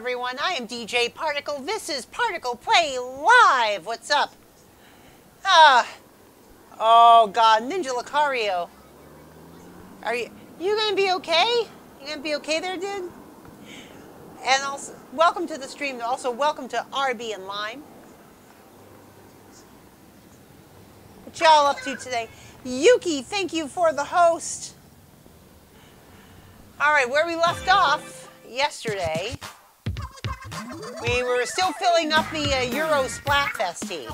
everyone. I am DJ Particle. This is Particle Play Live. What's up? Ah. Oh, God. Ninja Lucario. Are you, you going to be okay? You going to be okay there, dude? And also, welcome to the stream. Also, welcome to RB and Lime. What y'all up to today? Yuki, thank you for the host. All right, where we left off yesterday, we were still filling up the uh, Euro Splatfest Tee.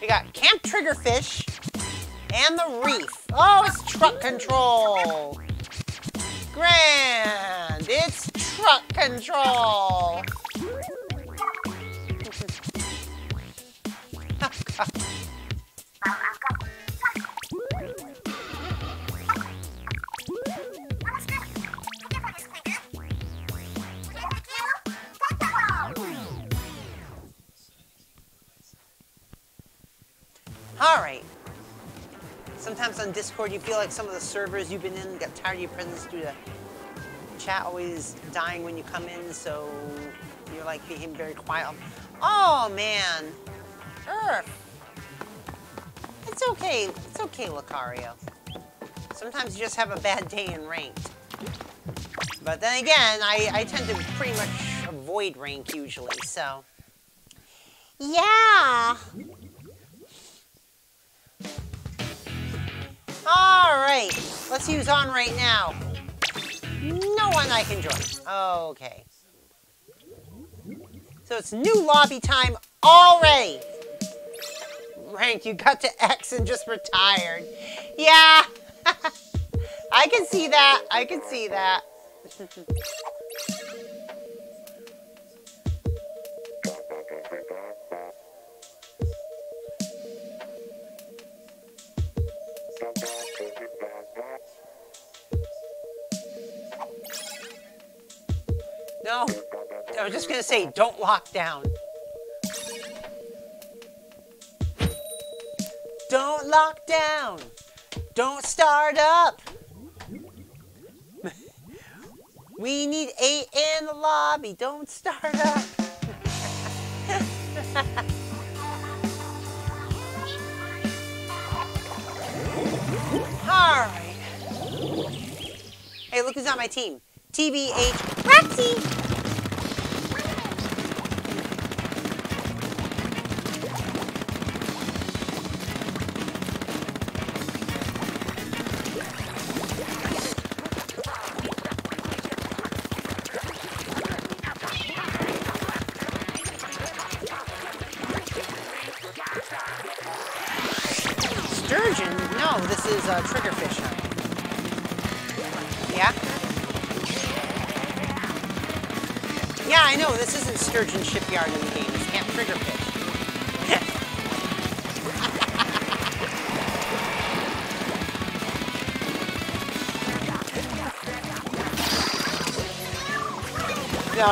We got Camp Triggerfish and the Reef. Oh, it's truck control. Grand, it's truck control. All right. Sometimes on Discord, you feel like some of the servers you've been in got tired of your presence due to chat always dying when you come in, so you're like being very quiet. Oh man, Earth. It's okay. It's okay, Lucario. Sometimes you just have a bad day in ranked. But then again, I, I tend to pretty much avoid rank usually, so. Yeah. All right, let's use on right now. No one I can join. Okay. So it's new lobby time already. Rank, you got to X and just retired. Yeah. I can see that. I can see that. No, I was just gonna say, don't lock down. Don't lock down. Don't start up. We need eight in the lobby. Don't start up. All right. Hey, look who's on my team. TBH Roxy.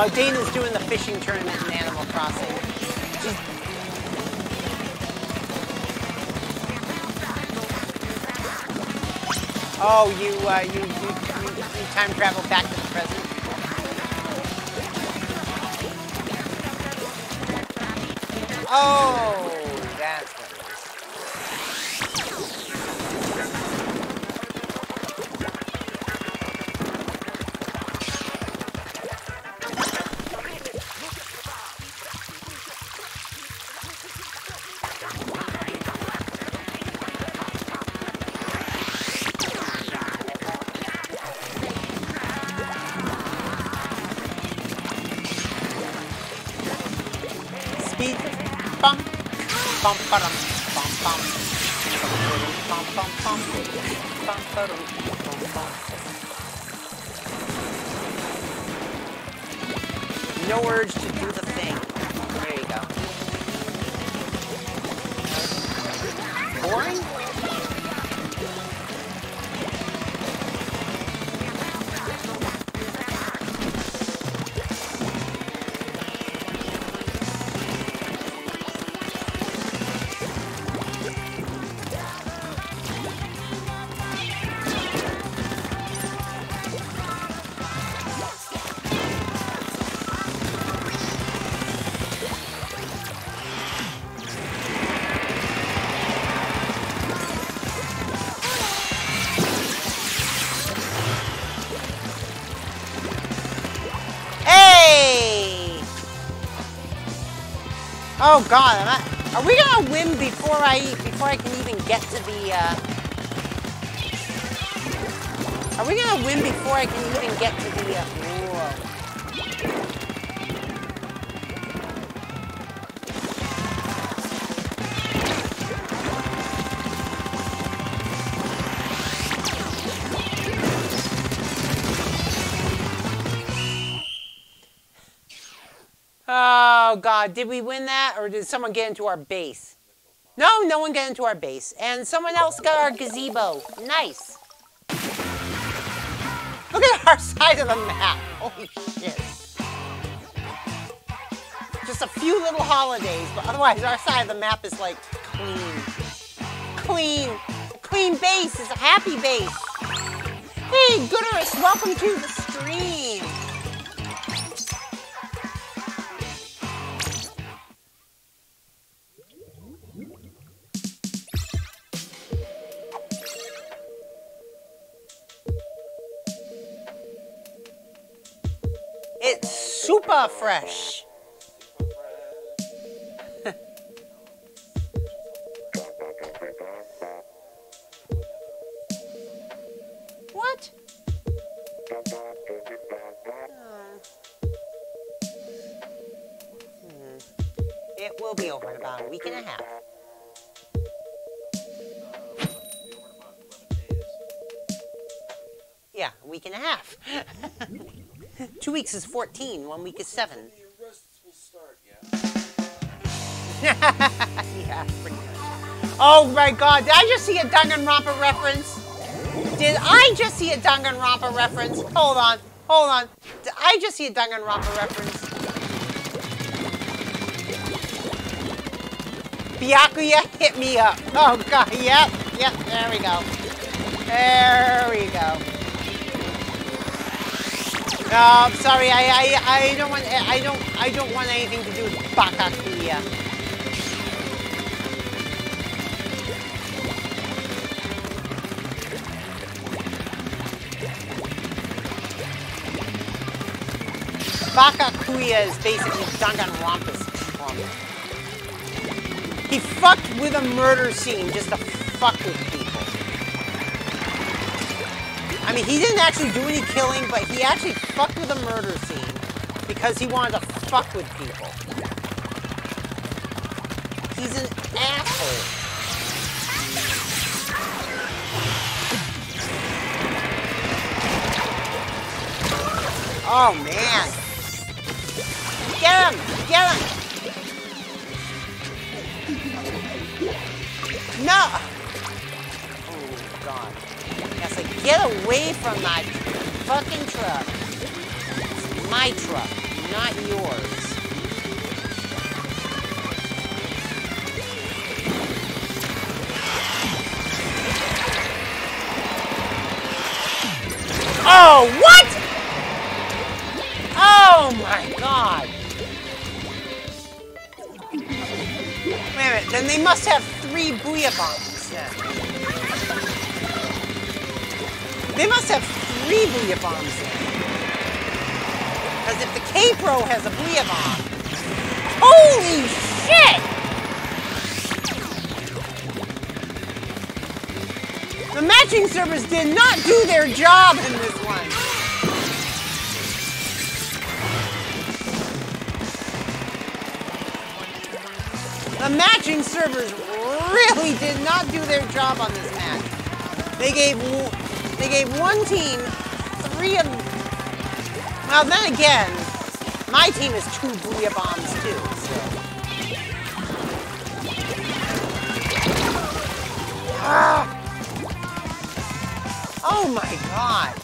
No, Dana's doing the fishing tournament in Animal Crossing. Oh, you, uh, you, you, you, you time travel back to the present? Oh, Oh God, am I, are we gonna win before I eat, before I can even get to the? Uh, are we gonna win before I can even get to the? Uh, God, did we win that or did someone get into our base? No, no one got into our base. And someone else got our gazebo. Nice. Look at our side of the map. Holy shit. Just a few little holidays, but otherwise our side of the map is like clean. Clean. Clean base is a happy base. Hey, Gooderus, welcome to the stream. Fresh. Weeks is 14, one week is seven. The arrests will start, yeah. yeah, pretty much. Oh my god, did I just see a Danganronpa reference? Did I just see a Danganronpa reference? Hold on, hold on. Did I just see a Danganronpa reference? Byakuya hit me up. Oh god, yep, yep, there we go. There we go. I'm sorry. I, I, I don't want. I don't. I don't want anything to do with Bakakuya. Bakakuya is basically Danganronpa's trump. He fucked with a murder scene just to fuck with. I mean, he didn't actually do any killing, but he actually fucked with a murder scene because he wanted to fuck with people. He's an asshole. Oh man. Get him! Get him! No! Get away from my fucking truck. It's my truck, not yours. Oh, what? Oh my god. Wait a minute, then they must have three Booyah Bombs They must have three Booyah Bombs. Because if the K-Pro has a Booyah Bomb, holy shit! The matching servers did not do their job in this one. The matching servers really did not do their job on this match. They gave they gave one team three of. Well, then again, my team is two booyah bombs too. So. Ah. Oh my god.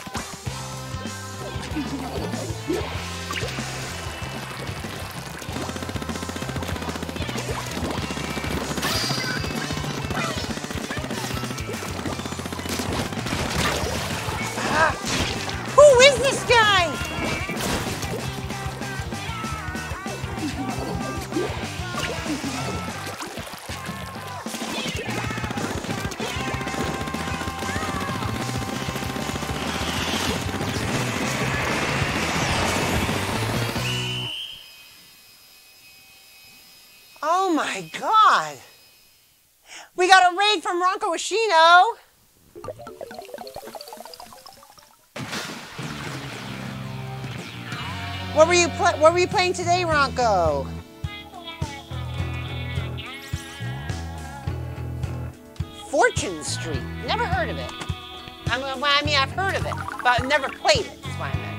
Playing today, Ronco? Fortune Street. Never heard of it. I mean, I mean, I've heard of it, but I've never played it. That's what I meant.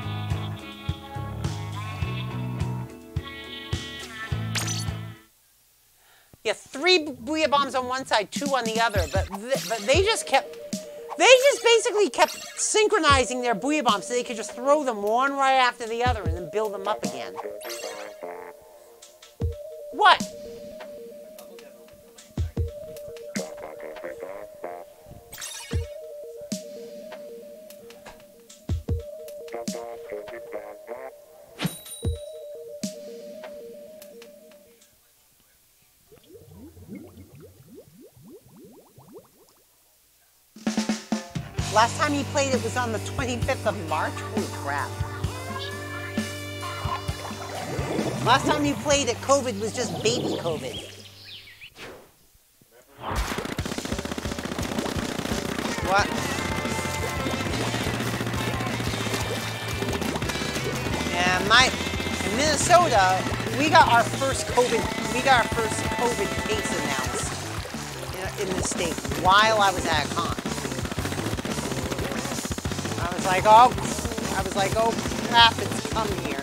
Yeah, three booyah bombs on one side, two on the other, but th- but they just kept they just basically kept synchronizing their booyah bombs so they could just throw them one right after the other and then build them up again. What? Last time he played it was on the 25th of March. Holy crap. Last time you played it, COVID was just baby COVID. What? Yeah, my in Minnesota, we got our first COVID. We got our first COVID case announced in, in the state while I was at a con. Like, oh, I was like, oh crap, it's come here.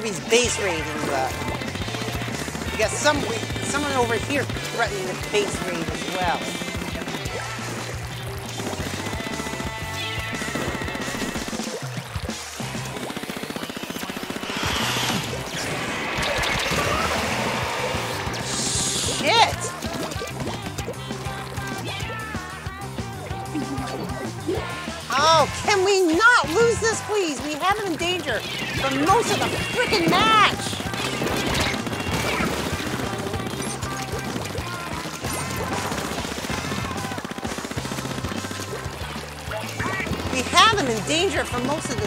Arby's base raiding, but we got some someone over here threatening the base raid as well. In danger for most of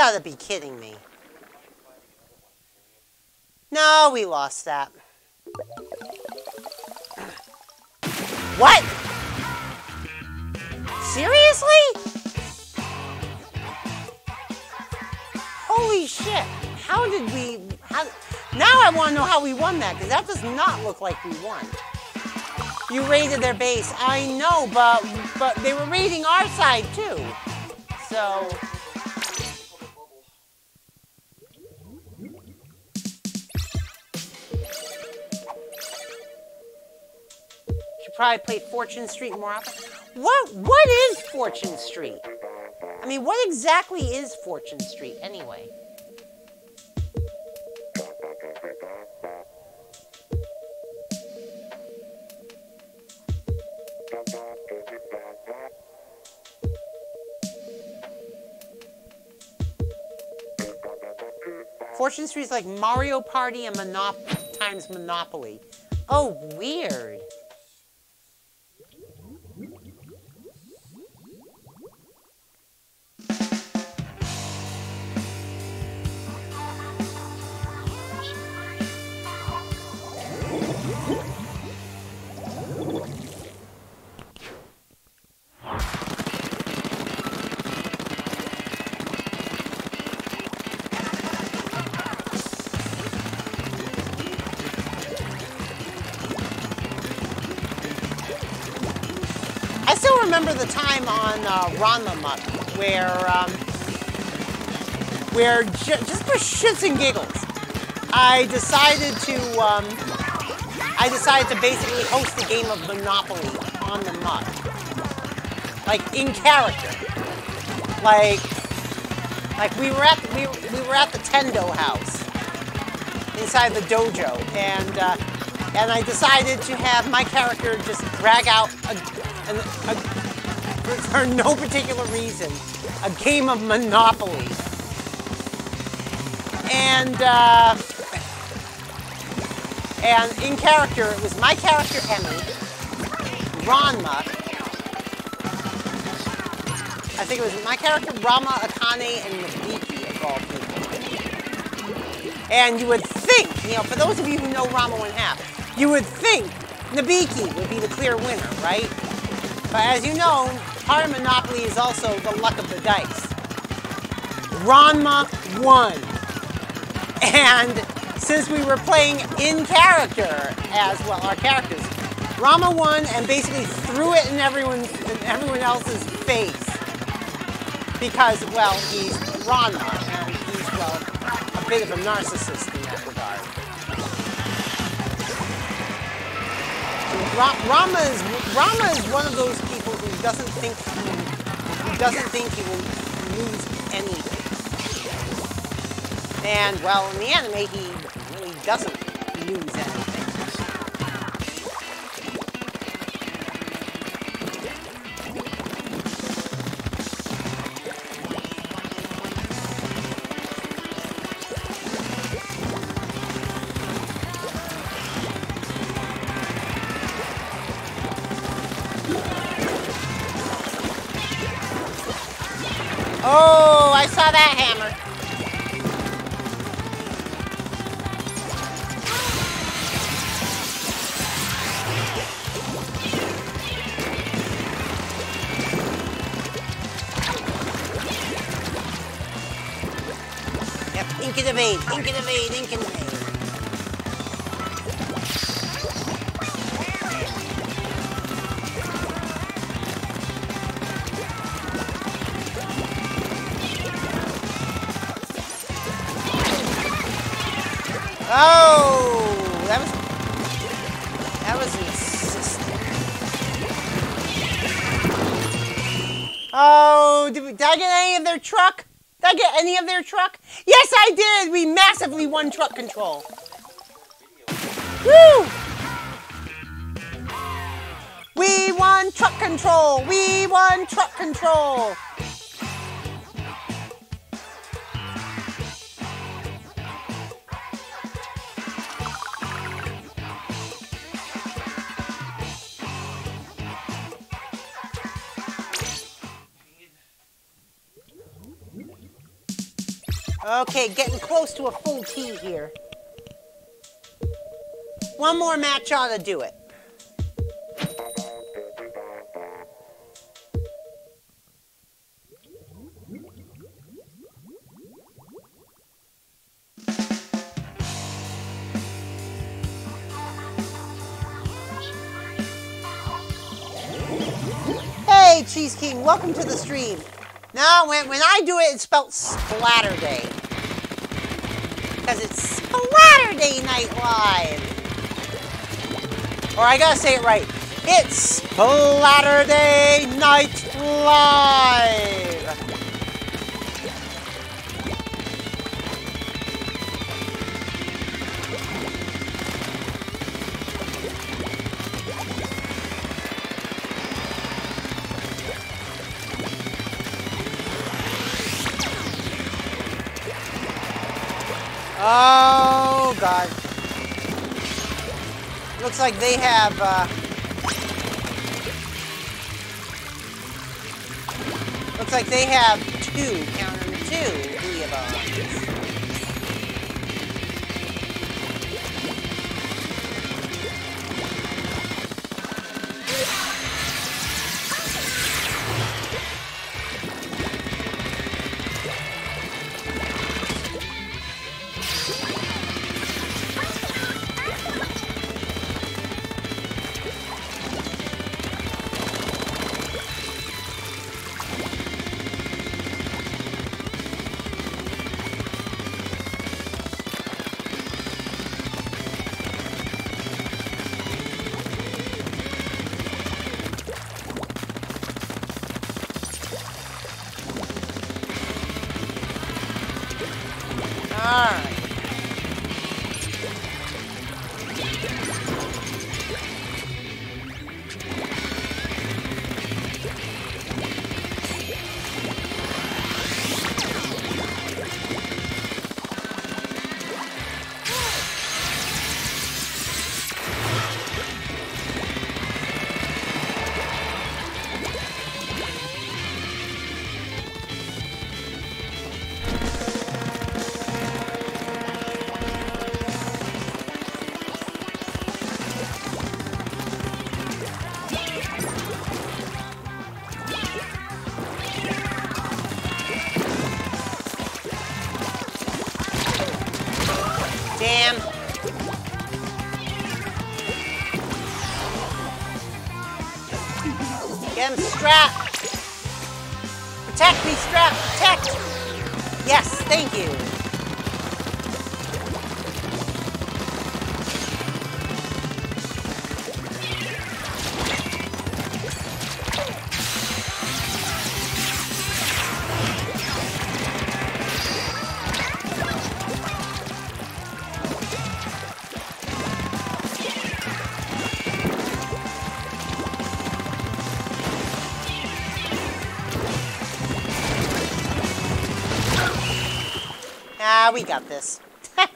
You have got to be kidding me. No, we lost that. What? Seriously? Holy shit. How did we... How, now I want to know how we won that, because that does not look like we won. You raided their base. I know, but but they were raiding our side, too. So... probably played Fortune Street more often. What what is Fortune Street? I mean, what exactly is Fortune Street anyway? Fortune Street is like Mario Party and Monop times Monopoly. Oh, weird. Uh, Ranma where, um, where ju- just for shits and giggles, I decided to, um, I decided to basically host a game of Monopoly on the Muck, like in character, like, like we were at we, we were at the Tendo house inside the dojo, and uh, and I decided to have my character just drag out a, an, a, for, no particular reason a game of Monopoly, and uh, and in character it was my character Emmy, Ranma. I think it was my character Ranma, Akane, and Nabiki of all people. And you would think, you know, for those of you who know Ranma in half, you would think Nabiki would be the clear winner, right? But as you know, part Monopoly is also the luck of the dice. Ranma won. And since we were playing in character as well, our characters, Ranma won and basically threw it in everyone in everyone else's face. Because, well, he's Ranma, and he's, well, a bit of a narcissist in that regard. Ra- Ranma is Ranma is one of those who doesn't think he, who doesn't think he will lose anything. And well, in the anime, he really doesn't lose anything. Truck? Yes, I did. We massively won truck control. Woo! We won truck control. We won truck control. Okay, getting close to a full T here. One more match ought to do it. Hey, Cheese King, welcome to the stream. Now, when, when I do it, it's spelled Splatter Day. Because it's Splatter Day Night Live. Or I gotta say it right. It's Saturday Night Live! Oh, God. Looks like they have, uh... Looks like they have two, count them two,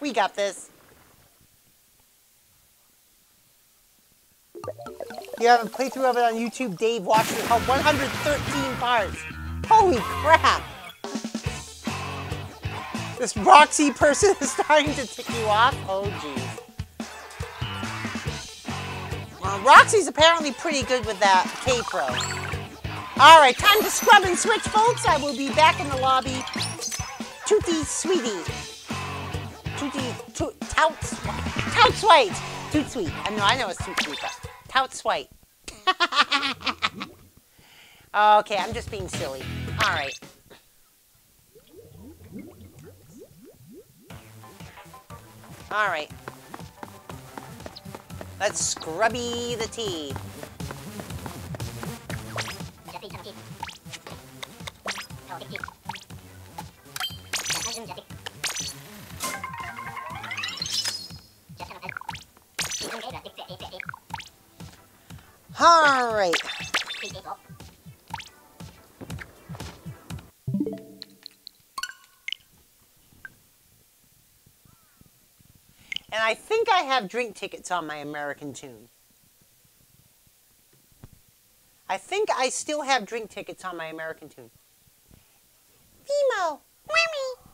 we got this. You have a playthrough of it on YouTube. Dave watched it called 113 parts. Holy crap! This Roxy person is starting to tick you off. Oh, jeez. Well, Roxy's apparently pretty good with that K-Pro. All right, time to scrub and switch, folks. I will be back in the lobby Tootie Sweetie. Sweet. Toot sweet. I know, I know it's toot sweet, but tout sweet. okay, I'm just being silly. All right. All right. Let's scrubby the tea. Have drink tickets on my American Tune. I think I still have drink tickets on my American Tune. Vimo! Whammy!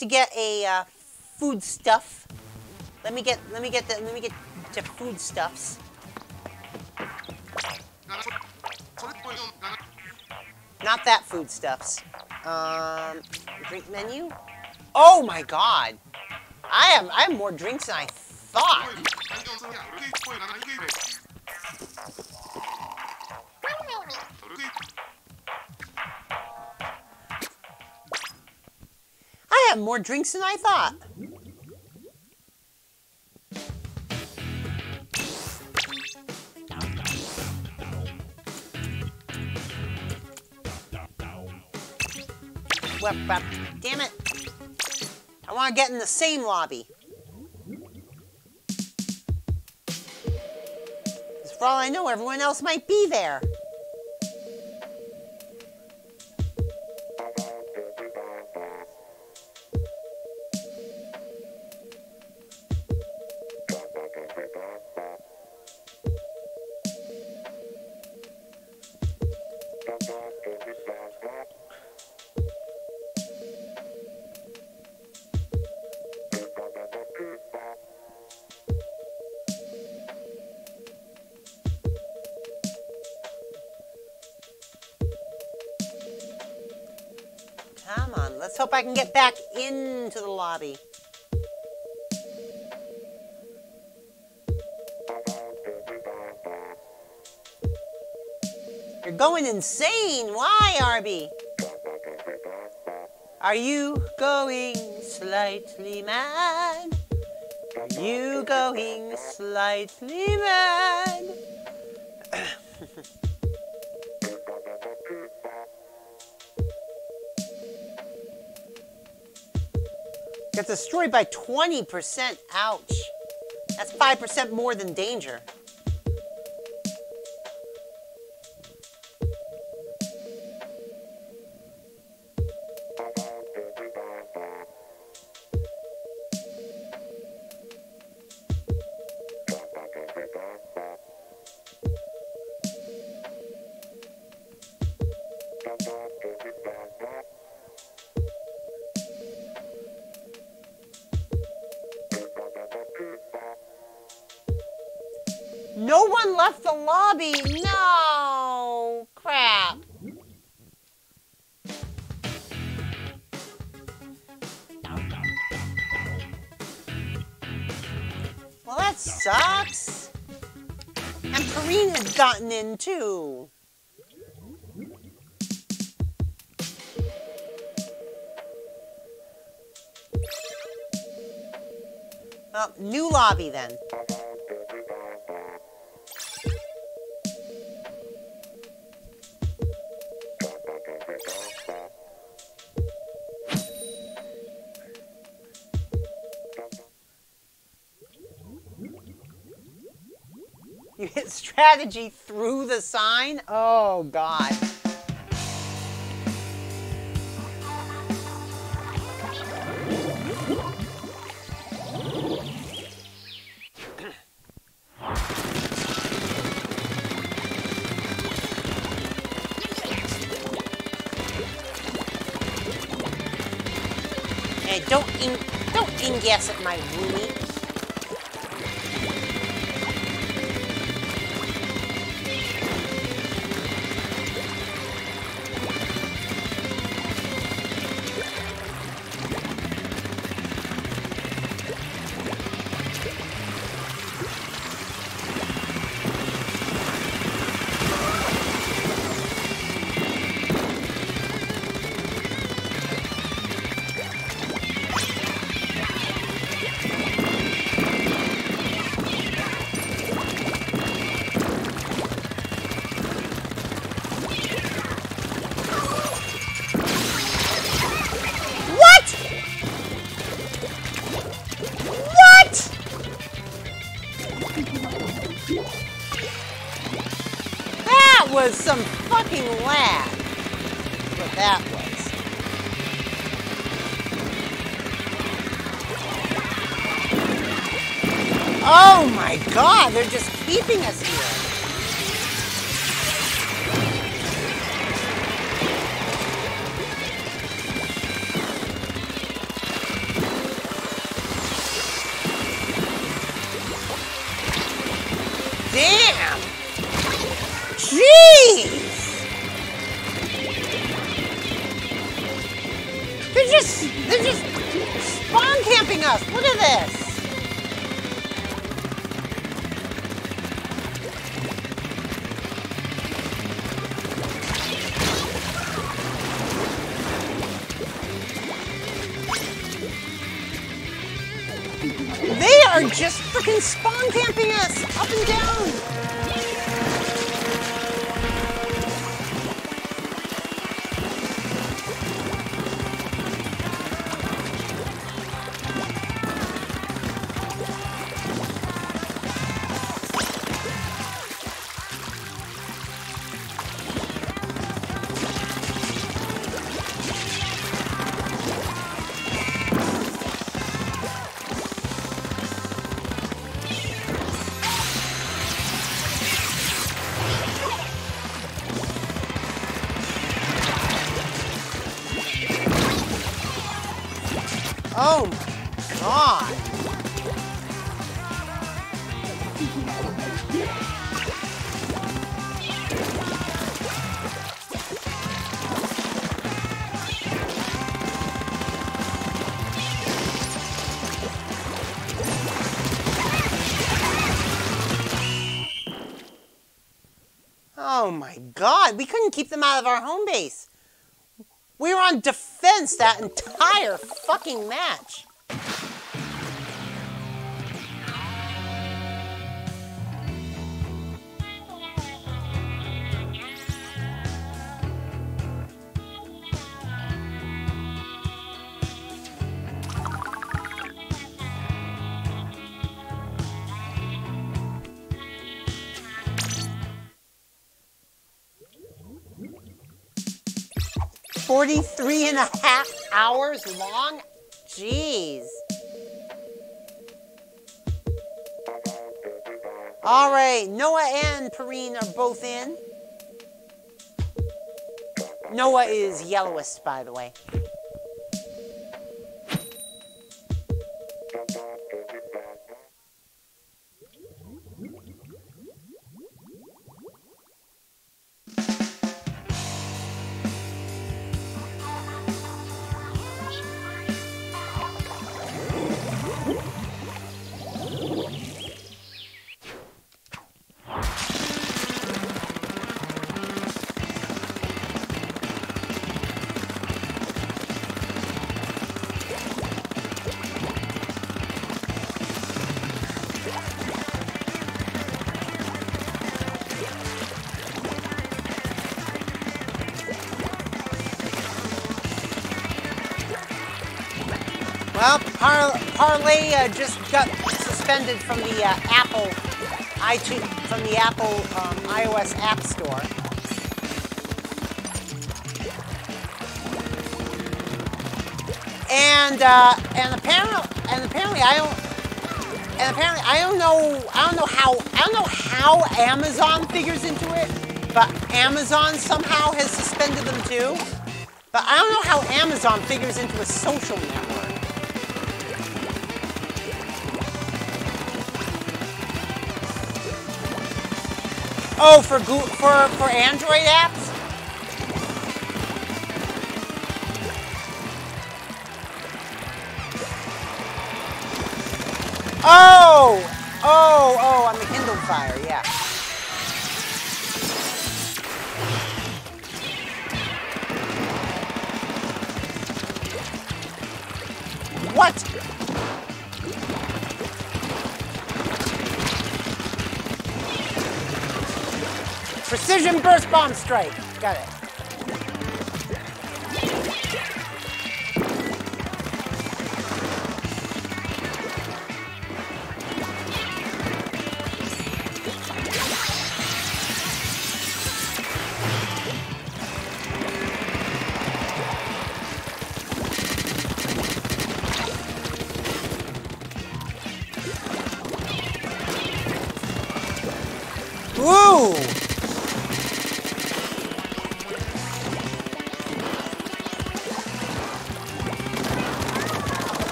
to get a uh, food stuff. Let me get. Let me get the. Let me get to food stuffs. Not that food stuffs. Um, drink menu. Oh my god! I have I have more drinks than I thought. More drinks than I thought. Damn it. I want to get in the same lobby. For all I know, everyone else might be there. I can get back into the lobby. You're going insane. Why, Arby? Are you going slightly mad? Are you going slightly mad? Destroyed by 20%. Ouch. That's 5% more than danger. In too. Well, new lobby then. Strategy through the sign? Oh, God. Hey, don't in, don't in guess at my roomie. That was. Oh my god, they're just keeping us here. Couldn't keep them out of our home base. We were on defense that entire fucking match. Half hours long? Jeez. All right, Noah and Perrine are both in. Noah is yellowest, by the way. Par- uh, just got suspended from the uh, Apple iTunes, from the Apple um, iOS App Store. And uh, and apparently and apparently I don't and apparently I don't know I don't know how I don't know how Amazon figures into it, but Amazon somehow has suspended them too. But I don't know how Amazon figures into a social network. Oh, for Goo for for Android apps? Oh! Oh, oh, on the Kindle Fire, yeah. Precision bomb strike. Got it.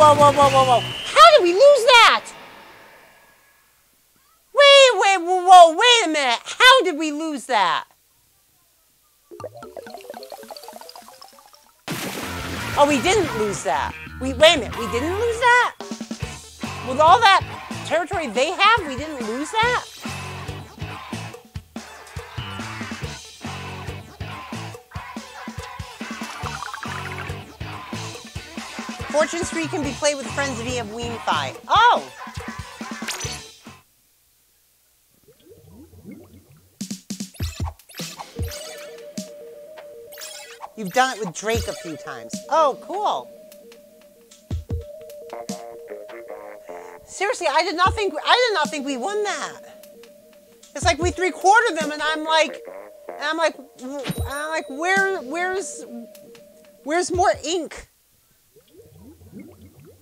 哇哇哇哇哇！Played with friends via WeanFi. Oh! You've done it with Drake a few times. Oh, cool. Seriously, I did not think I did not think we won that. It's like we three quarter them, and I'm like, and I'm like, I'm like, where, where's, where's more ink?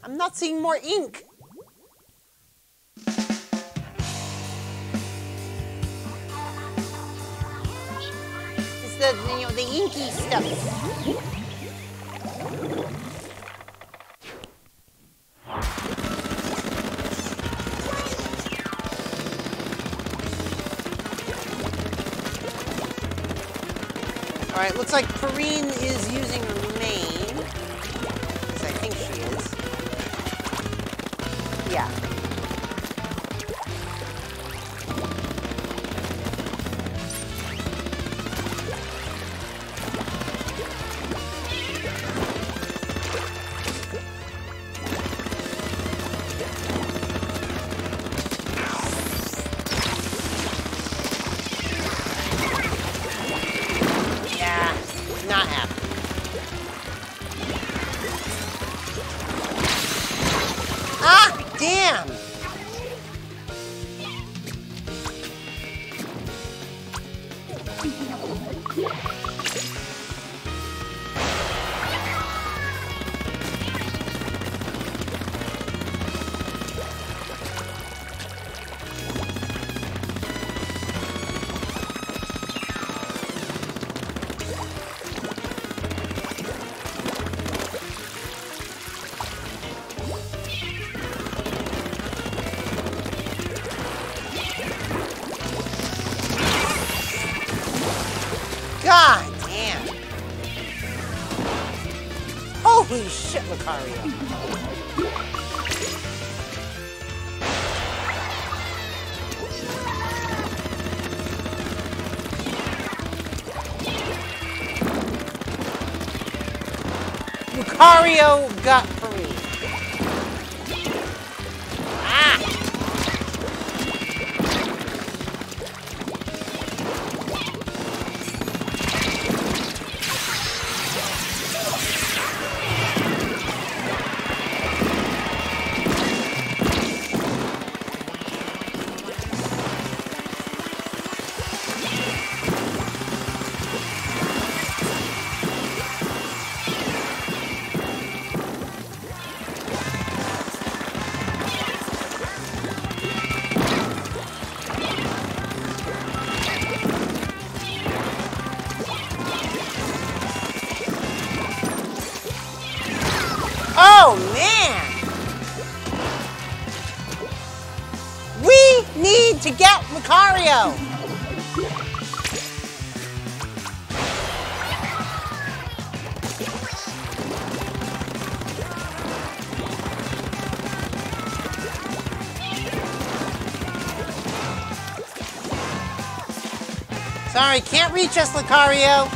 I'm not seeing more ink. It's the, you know, the inky stuff. All right, looks like Perrine is using Lucario got for me. Reach us, Lucario.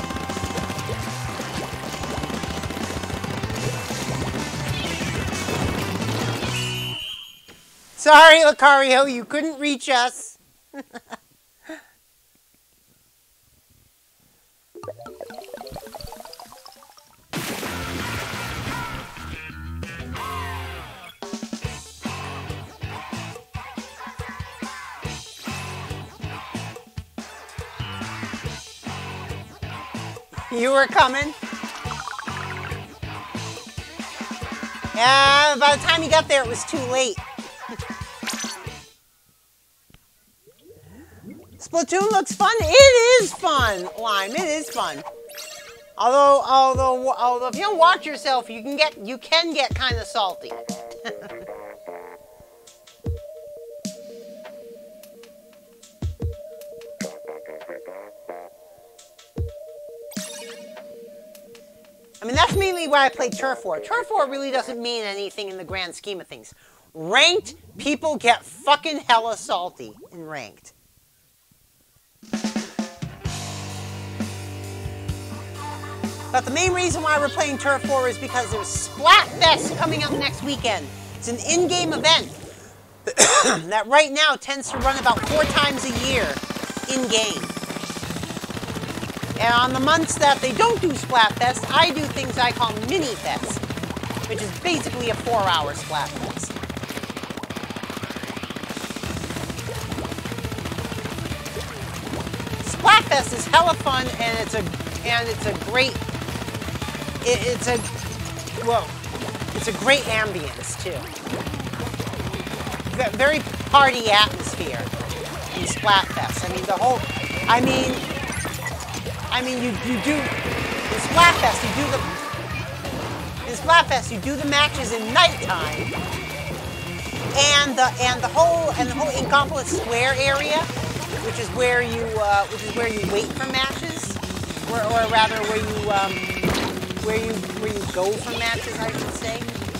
Sorry, Lucario, you couldn't reach us. Was too late. Splatoon looks fun. It is fun, Lime. It is fun. Although, although, although, if you don't watch yourself, you can get, you can get kind of salty. Why I play Turf War. Turf War really doesn't mean anything in the grand scheme of things. Ranked, people get fucking hella salty in ranked. But the main reason why we're playing Turf War is because there's Splatfest coming up next weekend. It's an in-game event that right now tends to run about four times a year in-game. And on the months that they don't do Splatfest, I do things I call Mini-Fest, which is basically a four-hour Splatfest. Splatfest is hella fun, and it's a and it's a great it, it's a, well, it's a great ambience too. Very party atmosphere in Splatfest. I mean, the whole, I mean, I mean, you, you do, in Splatfest, you do the, in Splatfest, you do the matches in nighttime, and the, and the whole, and the whole Inkopolis Square area, which is where you, uh, which is where you wait for matches, or, or rather where you, um, where you where you go for matches, I should say.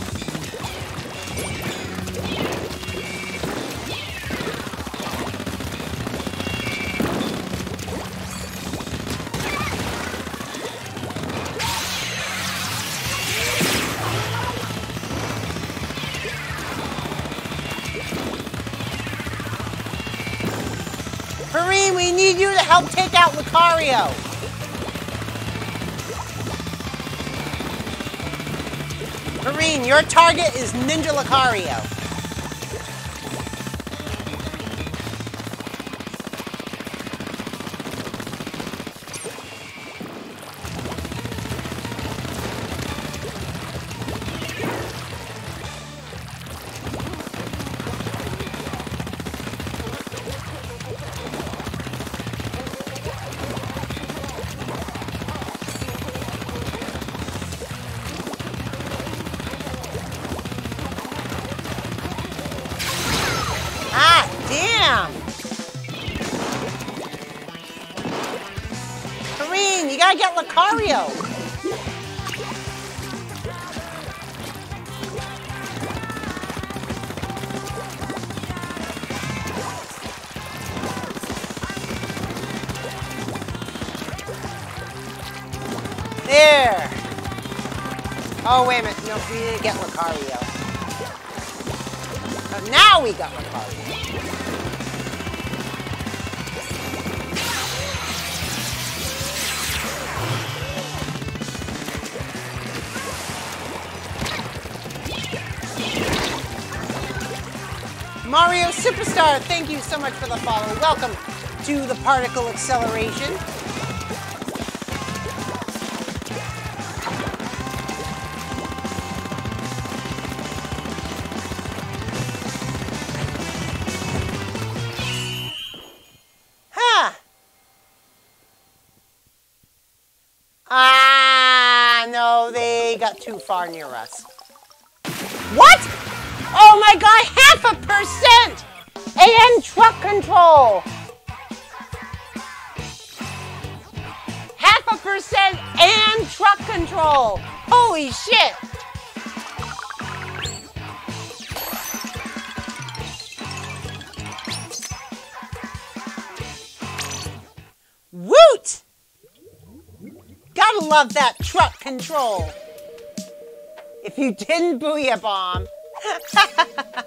Need you to help take out Lucario. Marine, your target is Ninja. Lucario. There. Oh, wait a minute. No, we didn't get Lucario. But now we got Lucario. Mario Superstar, thank you so much for the follow. Welcome to the Particle Acceleration. Too far near us. What? Oh my god, half a percent! And truck control! Half a percent and truck control! Holy shit! Woo! love that truck control. If you didn't booyah bomb. that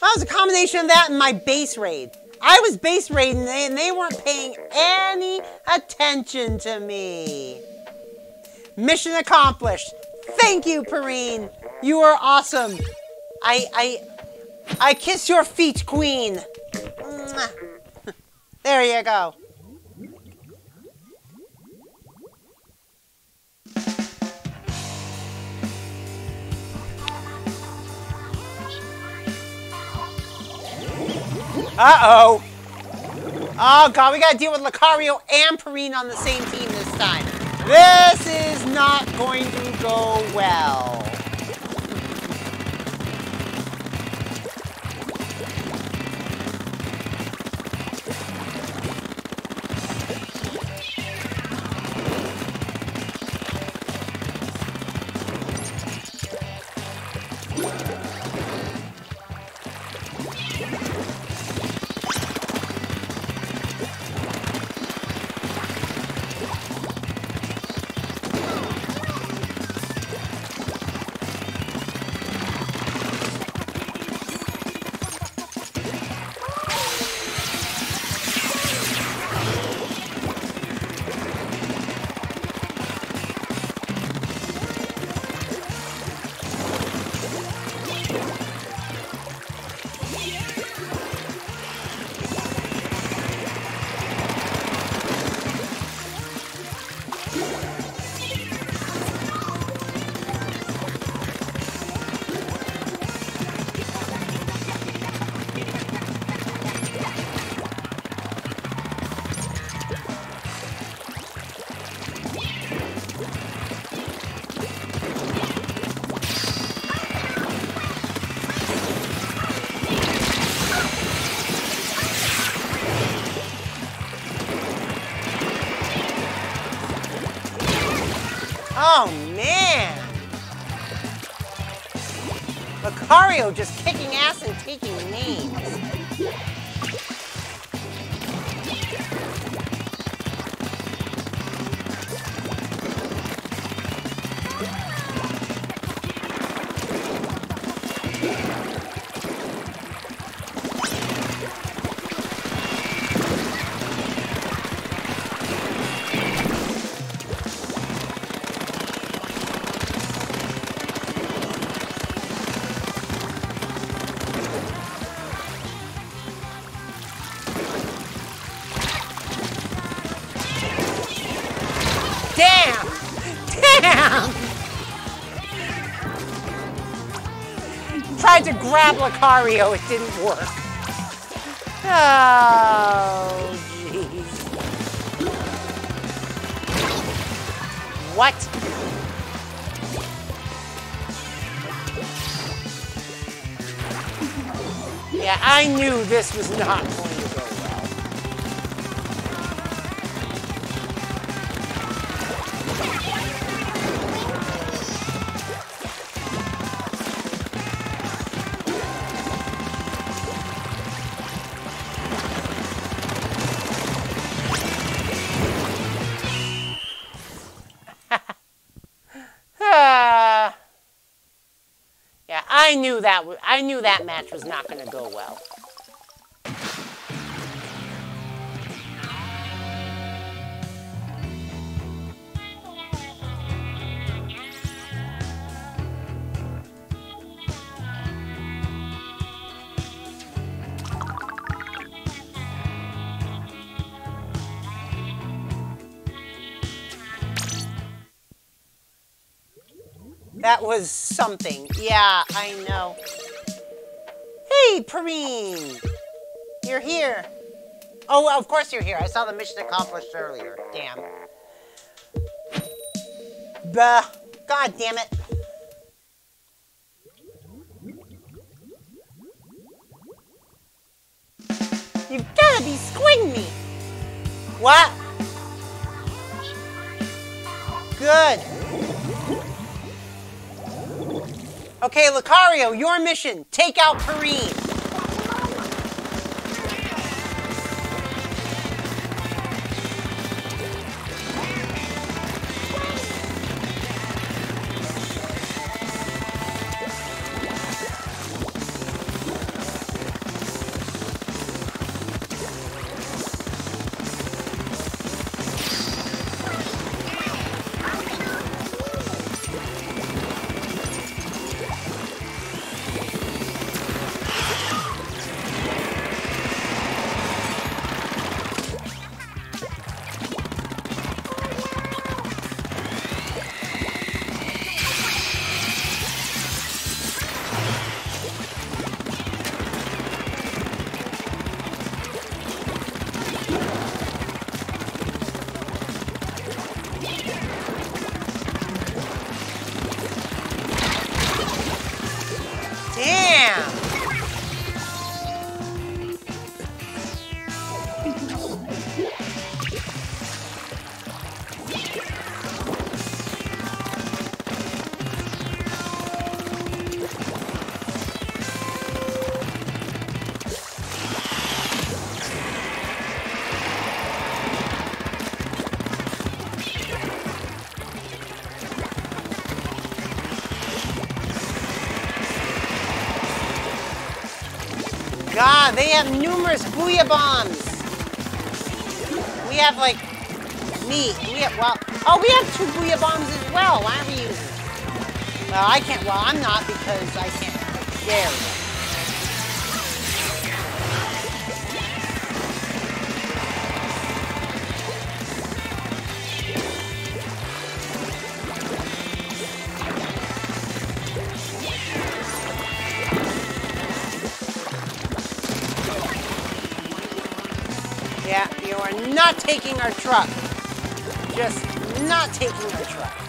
was a combination of that and my base raid. I was base raiding and they weren't paying any attention to me. Mission accomplished. Thank you, Perrine. You are awesome. I, I, I kiss your feet, queen. There you go. Uh-oh. Oh, God, we got to deal with Lucario and Perrine on the same team this time. This is not going to go well. Lucario, it didn't work. Oh, jeez. What? Yeah, I knew this was not I knew that. I knew that match was not going to go well. That was something. Yeah, I know. Hey, Perrine! You're here. Oh, well, of course you're here. I saw the mission accomplished earlier. Damn. Bah. God damn it. You've gotta be squinting me. What? Good. Okay, Lucario, your mission. Take out Perrine. They have numerous booyah bombs. We have like me. We have well oh we have two booyah bombs as well. Why aren't we using? Well I can't well I'm not because I can't there our truck. Just not taking our truck.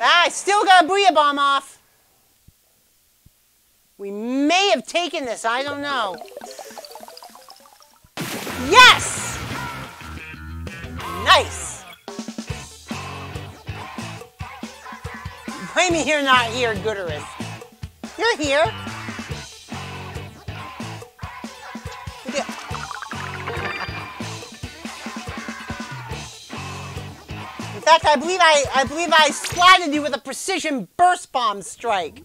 Ah, I still got a booyah bomb off. We may have taken this, I don't know. Yes! Nice! Blame me here, not here, Gooderus. You're here. I believe I, I believe I splatted you with a precision burst bomb strike.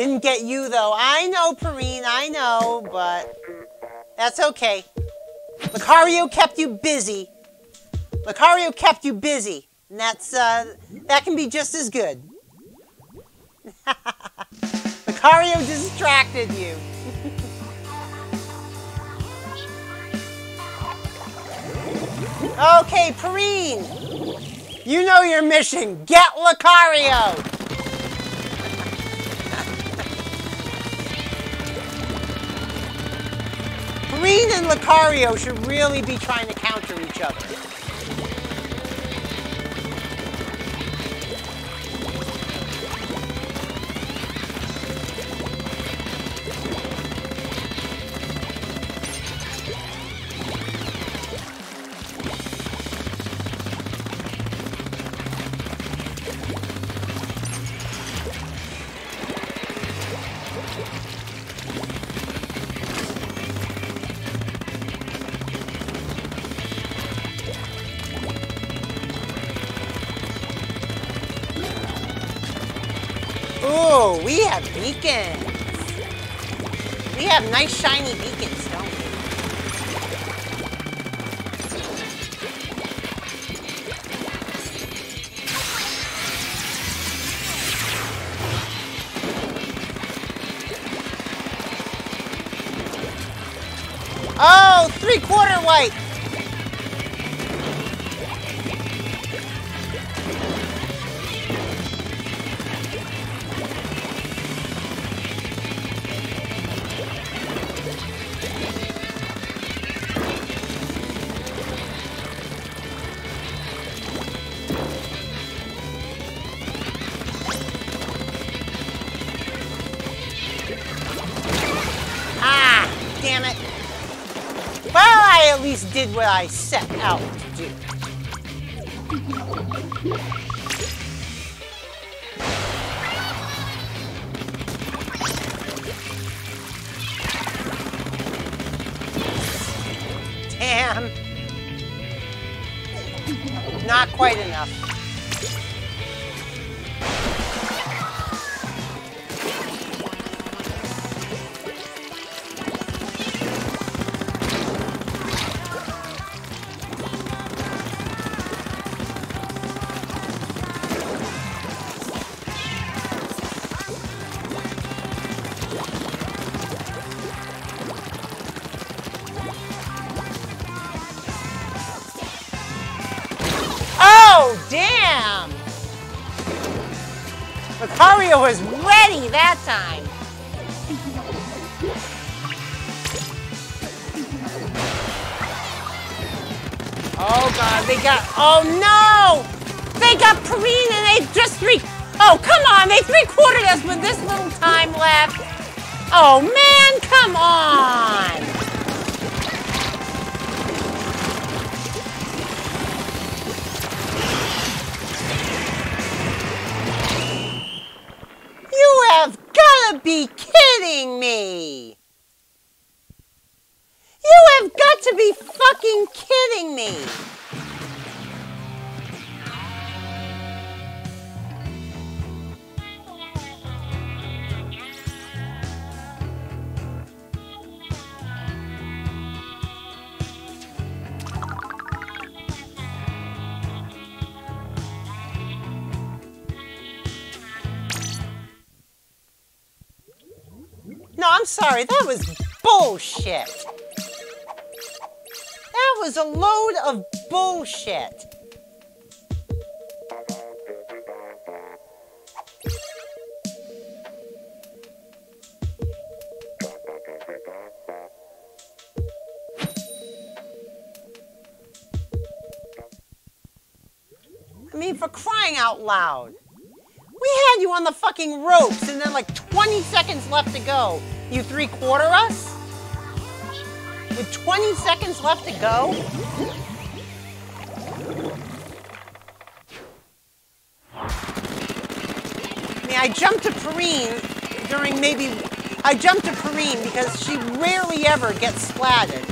Didn't get you though. I know, Perrine, I know, but that's okay. Lucario kept you busy. Lucario kept you busy. And that's uh that can be just as good. Lucario distracted you. okay, Perrine. You know your mission. Get Lucario. Green and Lucario should really be trying to counter each other. We have I set out sorry, that was bullshit. That was a load of bullshit. I mean, for crying out loud. We had you on the fucking ropes and then like 20 seconds left to go. You three quarter us? With 20 seconds left to go? I mean, I jumped to Perrine during maybe, I jumped to Perrine because she rarely ever gets splattered.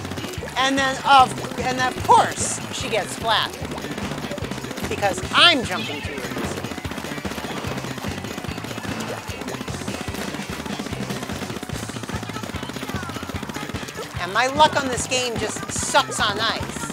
And then, of, and of course, she gets splattered. Because I'm jumping to yours. My luck on this game just sucks on ice.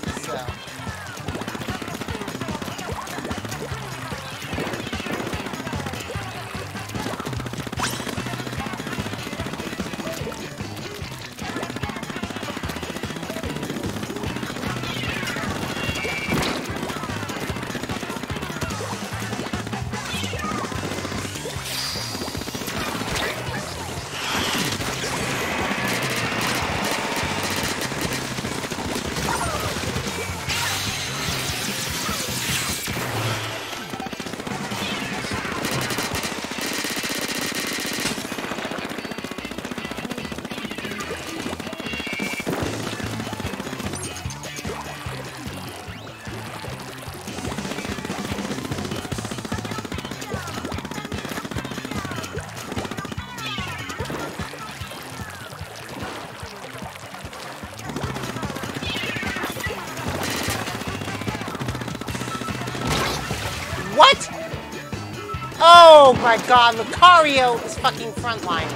My god, Lucario is fucking frontlining.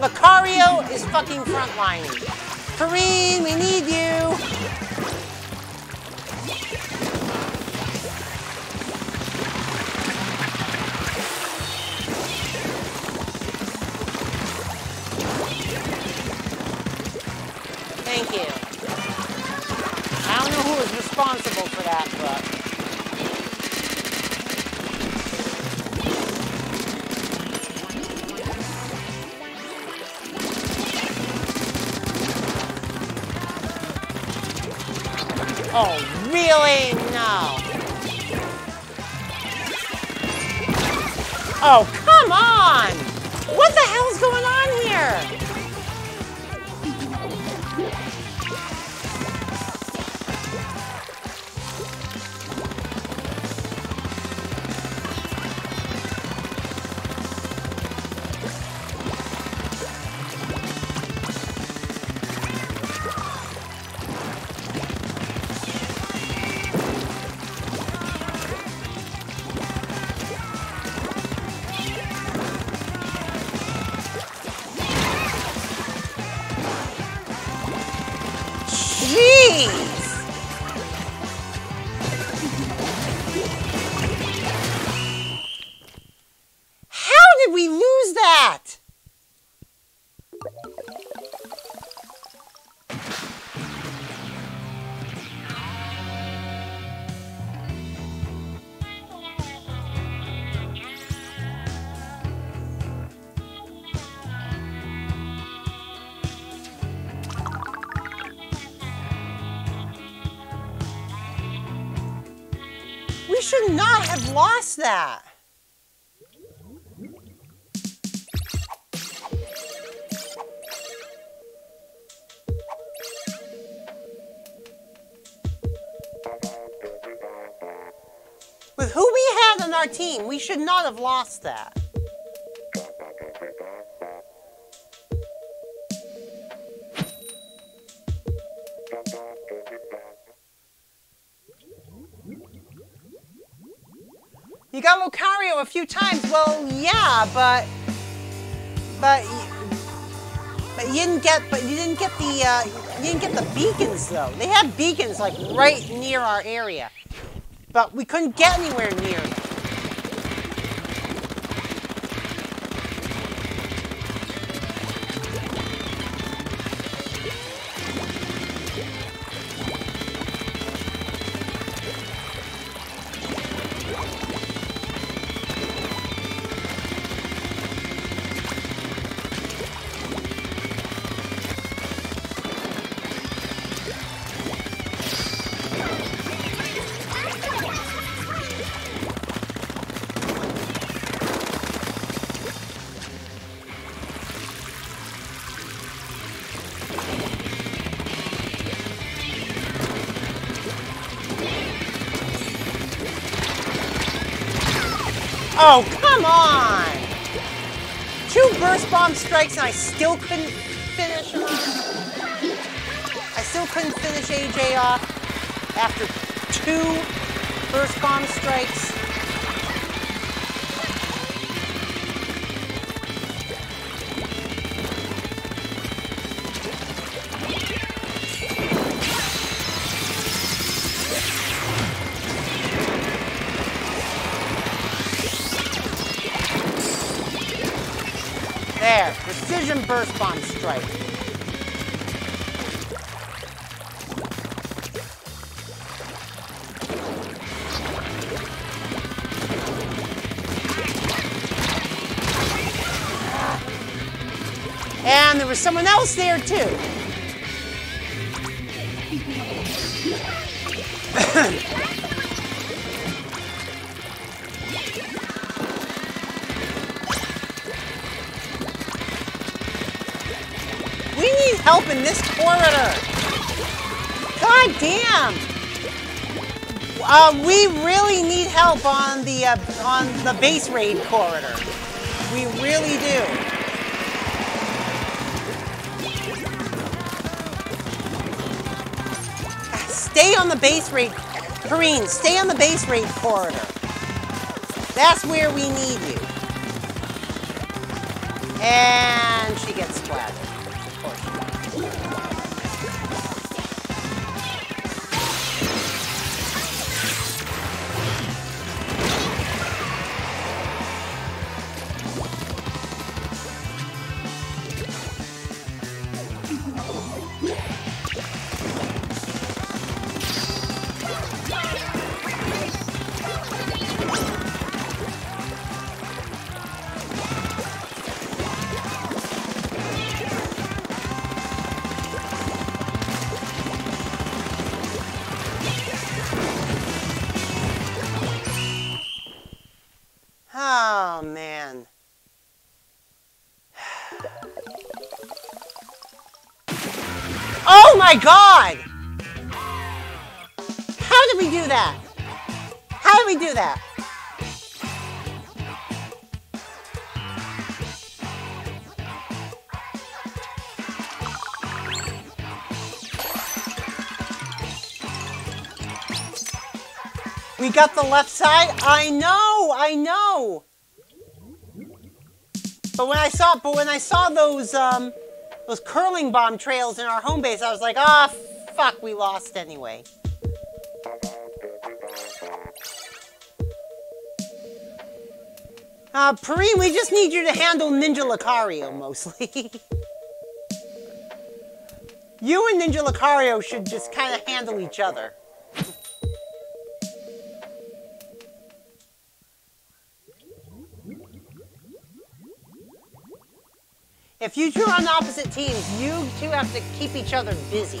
Lucario is fucking frontlining. Perrine, we need you. That. With who we had on our team, we should not have lost that. Well, yeah, but but but you didn't get but you didn't get the uh, you didn't get the beacons though. They had beacons like right near our area, but we couldn't get anywhere near Burst bomb strikes and I still couldn't finish him off. I still couldn't finish AJ off after two burst bomb strikes. Strike. And there was someone else there too. Uh, we really need help on the uh, on the base raid corridor. We really do. Stay on the base raid, Kareen. Stay on the base raid corridor. That's where we need you. And she gets splattered. Got the left side? I know, I know. But when I saw but when I saw those um those curling bomb trails in our home base, I was like, ah fuck, we lost anyway. Uh, Perrine, we just need you to handle Ninja Lucario mostly. you and Ninja Lucario should just kind of handle each other. If you two are on the opposite teams, you two have to keep each other busy.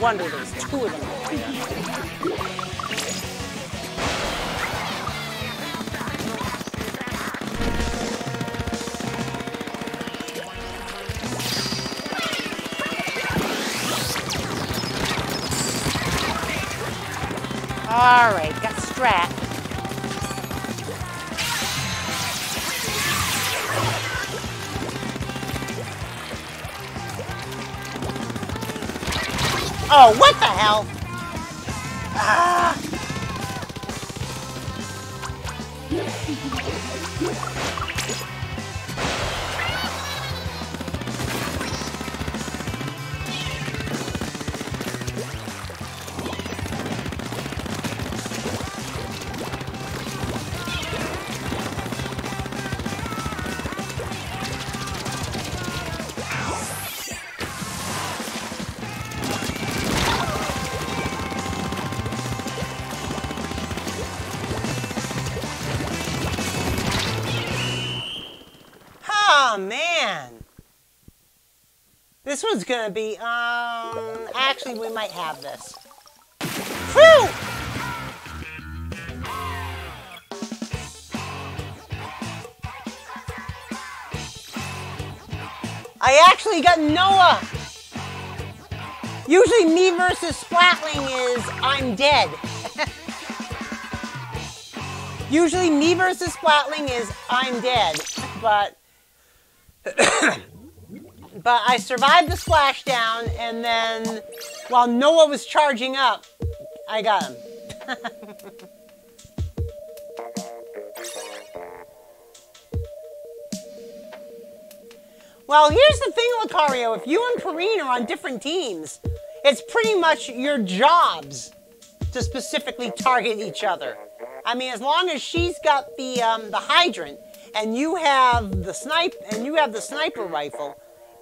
Wonder there's two of them. This one's gonna be, um, actually we might have this. I actually got Noah! Usually me versus Splatling is I'm dead. Usually me versus Splatling is I'm dead, but but I survived the splashdown, and then while Noah was charging up, I got him. well, here's the thing, Lucario. If you and Karine are on different teams, it's pretty much your jobs to specifically target each other. I mean, as long as she's got the um, the hydrant and you have the snipe and you have the sniper rifle,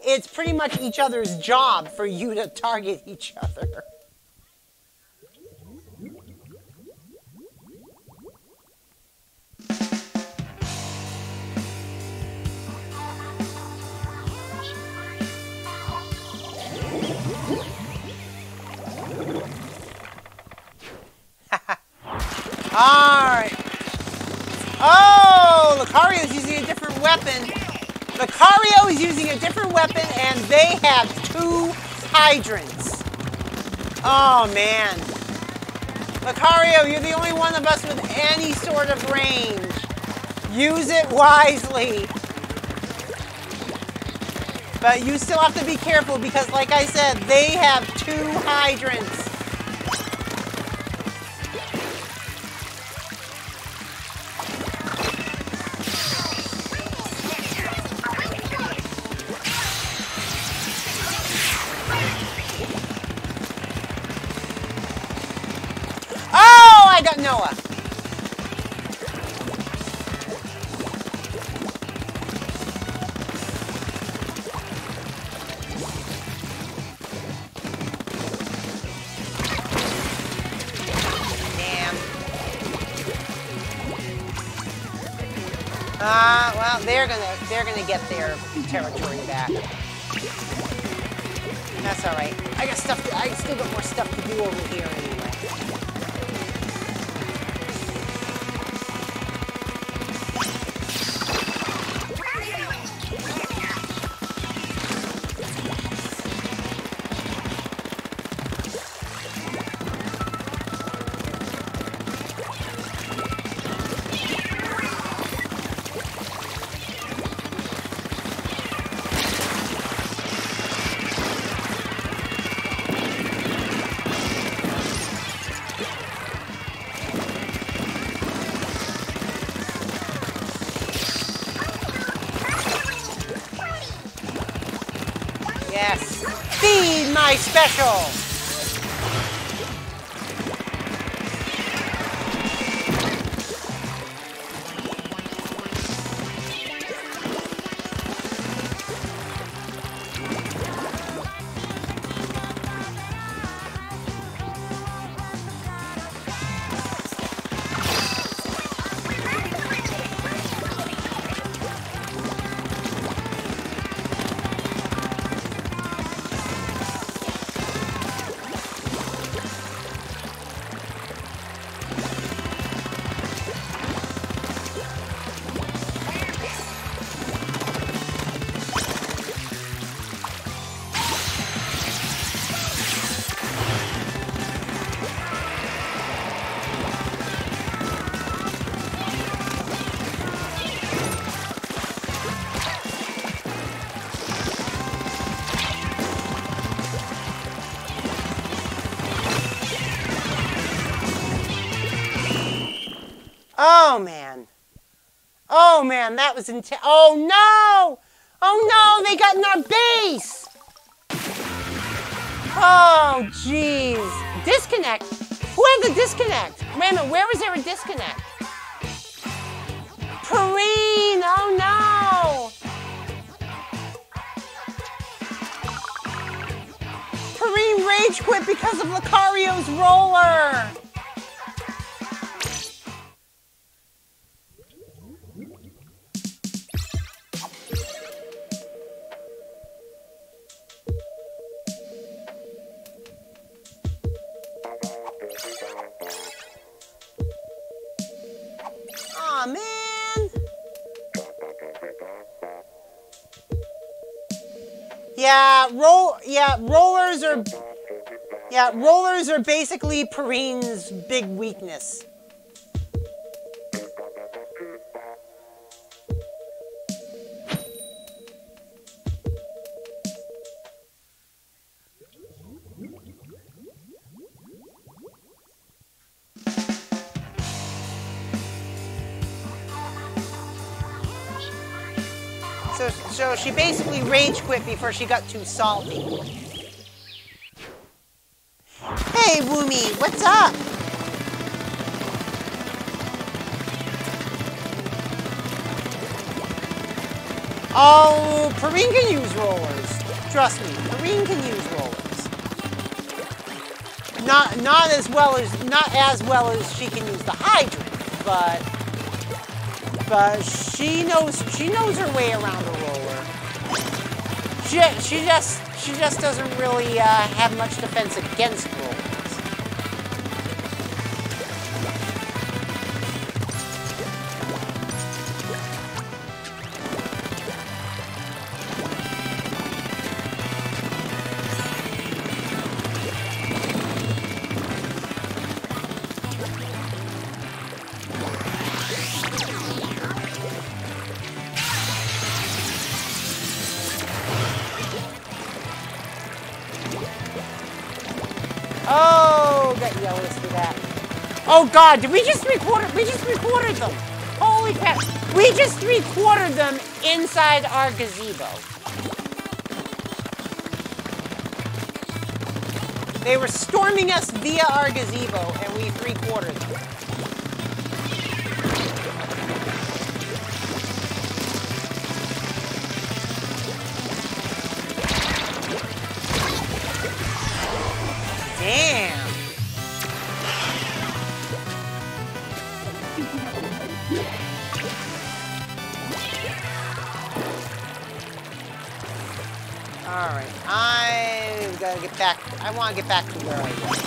it's pretty much each other's job for you to target each other. Alright. Oh, Lucario's using a different weapon. Lucario is using a different weapon, and they have two hydrants. Oh, man. Lucario, you're the only one of us with any sort of range. Use it wisely. But you still have to be careful because, like I said, they have two hydrants. They're gonna they're gonna get their territory back. That's all right. I got stuff. To, I still got more stuff to do over here special. That was intense. Oh no! Oh no, they got in our base! Oh jeez. Disconnect? Who had the disconnect? Wait a minute, where was there a disconnect? Perrine! Oh no! Perrine rage quit because of Lucario's roller! Rollers are. Yeah, rollers are basically Perrine's big weakness. So, so she basically rage quit before she got too salty. Hey, Woomy, what's up? Oh, Perrine can use rollers. Trust me, Perrine can use rollers. Not, not as well as, not as well as she can use the hydrant, but but she knows she knows her way around a roller. She, she just she just doesn't really uh, have much defense against rollers. God, did we just three quarter? We just three quartered them. Holy crap! We just three quartered them inside our gazebo. They were storming us via our gazebo, and we three quartered them. Want to get back to where I was.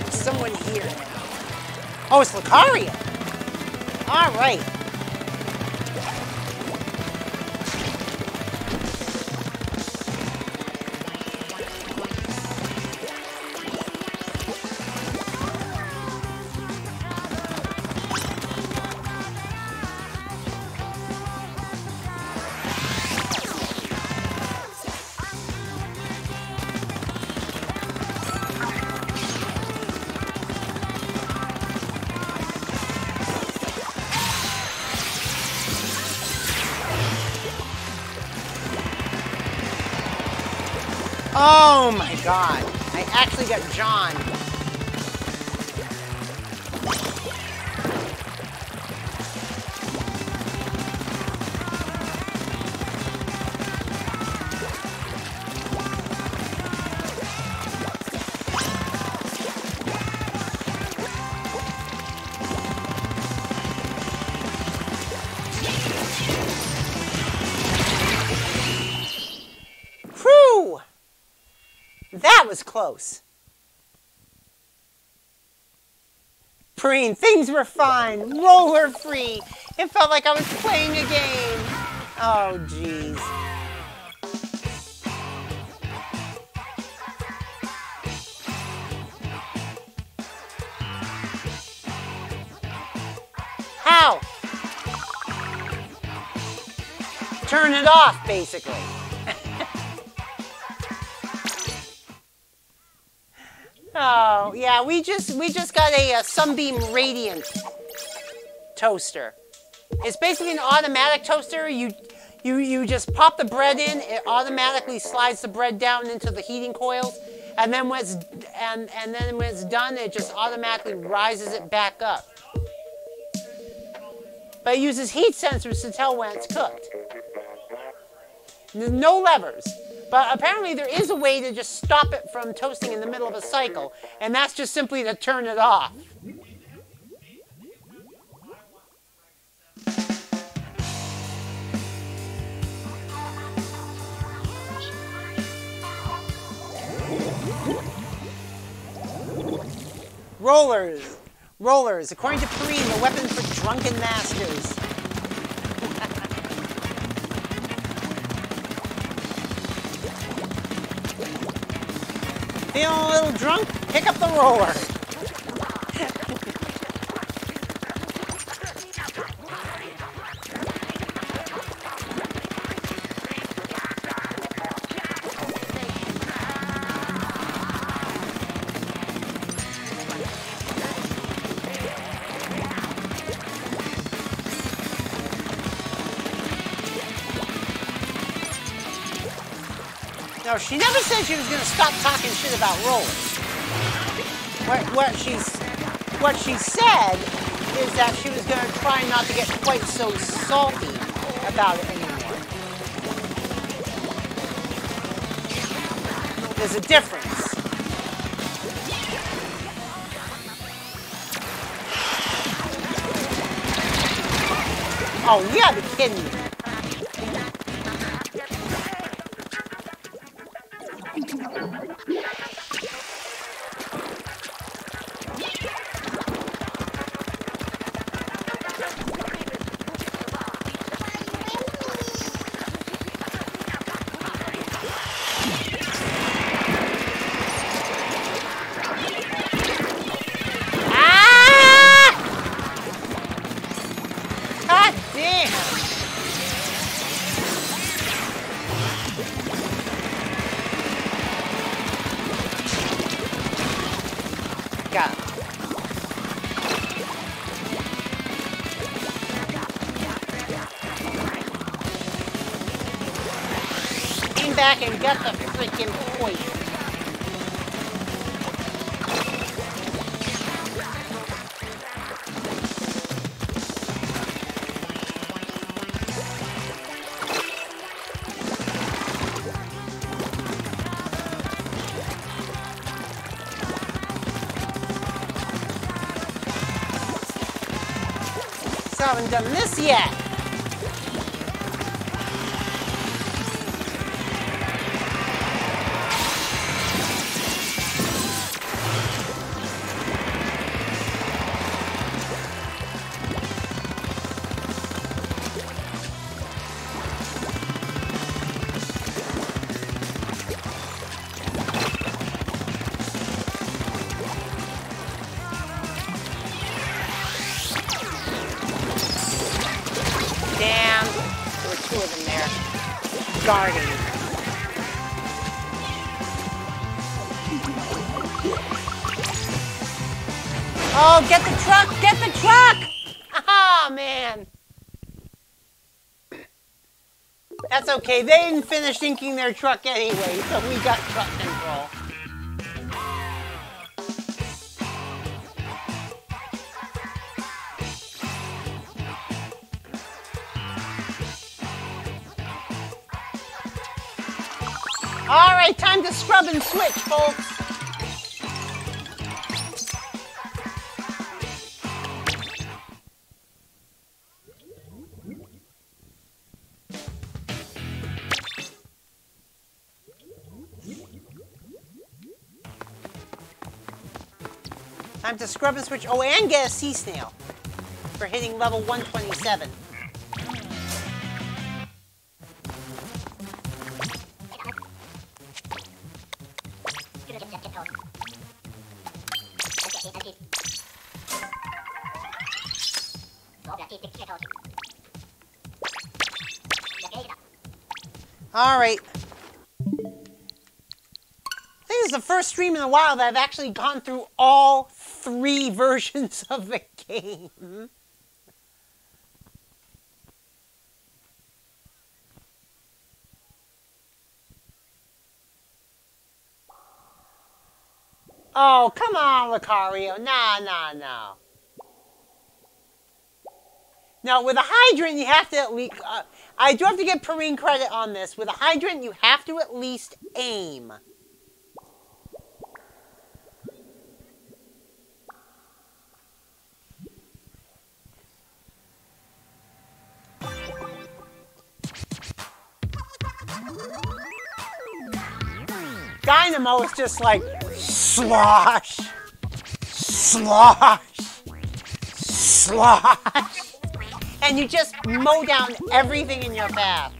There's someone here. Oh, it's Lucario! Alright. Oh my god. I actually got John. Close. Perrine, things were fine, roller free. It felt like I was playing a game. Oh, jeez. How? Turn it off, basically. Oh, yeah, we just we just got a, uh Sunbeam Radiant toaster. It's basically an automatic toaster. You you you just pop the bread in, it automatically slides the bread down into the heating coils, and then when it's and and then when it's done, it just automatically rises it back up. But it uses heat sensors to tell when it's cooked. There's no levers. But apparently there is a way to just stop it from toasting in the middle of a cycle, and that's just simply to turn it off. Rollers. Rollers. According to Perrine, the weapon for drunken masters. Feeling a little drunk? Pick up the roller. No, she never said she was going to stop talking shit about rollers. What, what she's what she said is that she was going to try not to get quite so salty about it anymore. There's a difference. Oh, you gotta be kidding me. Haven't okay. They didn't finish inking their truck anyway, so we got truck control. All right, time to scrub and switch, folks. Time to scrub and switch. Oh, and get a sea snail for hitting level 127. All right. I think this is the first stream in a while that I've actually gone through all three versions of the game. Oh, come on, Lucario. Nah, nah, nah. No, with a hydrant, you have to at least. Uh, I do have to get Perrine credit on this. With a hydrant, you have to at least aim. Dynamo is just like slosh, slosh, slosh. And you just mow down everything in your path.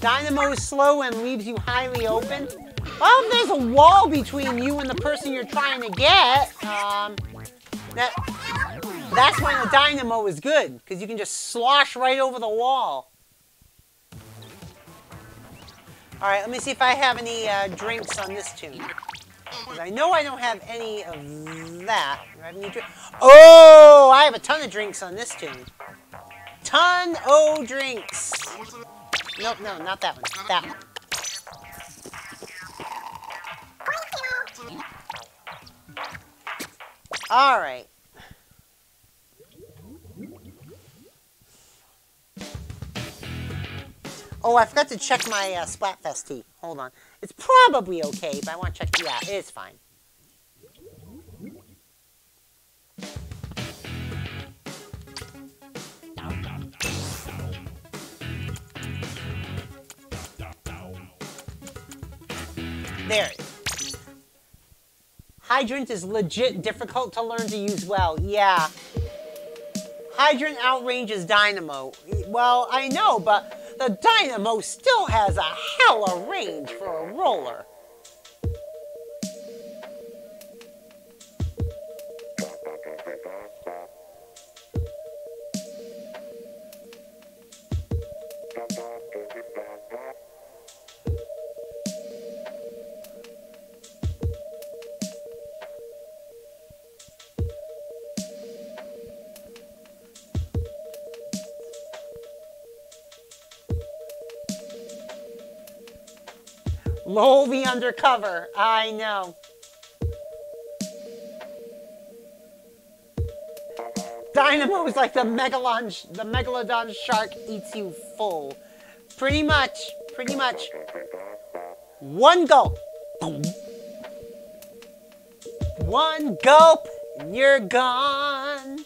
Dynamo is slow and leaves you highly open. Well, if there's a wall between you and the person you're trying to get, um, that, that's when the dynamo is good, because you can just slosh right over the wall. All right, let me see if I have any uh, drinks on this tune. I know I don't have any of that. Do I have any? Oh, I have a ton of drinks on this tune. Ton o' drinks. Nope, no, not that one. That one. All right. Oh, I forgot to check my uh, Splatfest tee. Hold on. It's probably okay, but I want to check. Yeah, it's fine. There. Hydrant is legit difficult to learn to use well. Yeah. Hydrant outranges Dynamo. Well, I know, but the Dynamo still has a hella range for a roller. The undercover. I know. Dynamo is like the megalon, the megalodon shark eats you full. Pretty much. Pretty much. One gulp. One gulp, and you're gone.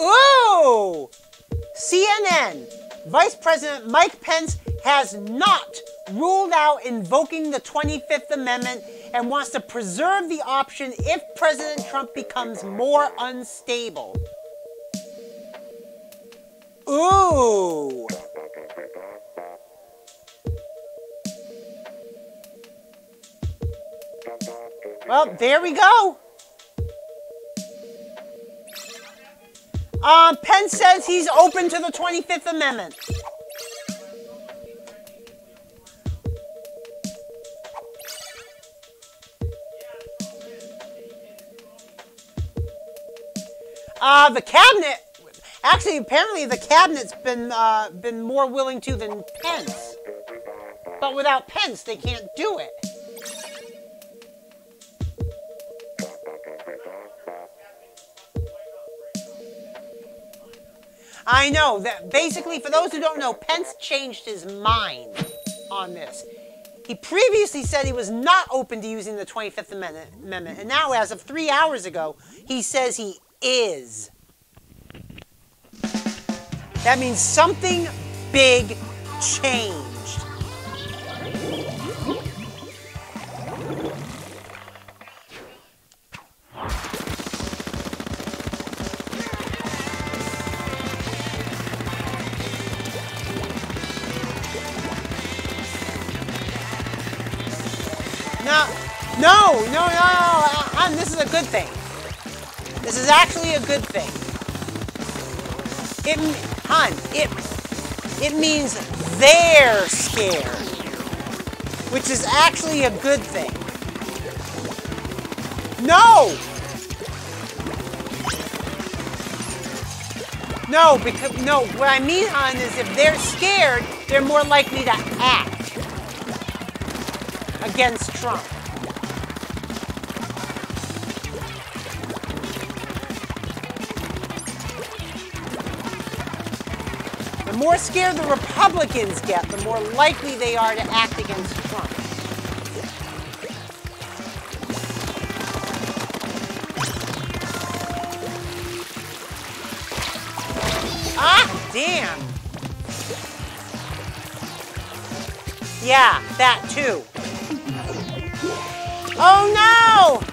Ooh! CNN. Vice President Mike Pence has not ruled out invoking the 25th Amendment and wants to preserve the option if President Trump becomes more unstable. Ooh. Well, there we go. Um, Pence says he's open to the 25th Amendment. Uh, the cabinet, actually, apparently the cabinet's been uh, been more willing to than Pence. But without Pence, they can't do it. I know that basically, for those who don't know, Pence changed his mind on this. He previously said he was not open to using the 25th Amendment, and now, as of three hours ago, he says he is. That means something big changed. No, no, no, no. uh, this is a good thing. This is actually a good thing. It, hon, it, it means they're scared, which is actually a good thing. No! No, because, no, what I mean, hon, is if they're scared, they're more likely to act against Trump. More scared the Republicans get, the more likely they are to act against Trump. Ah, damn. Yeah, that too. Oh no!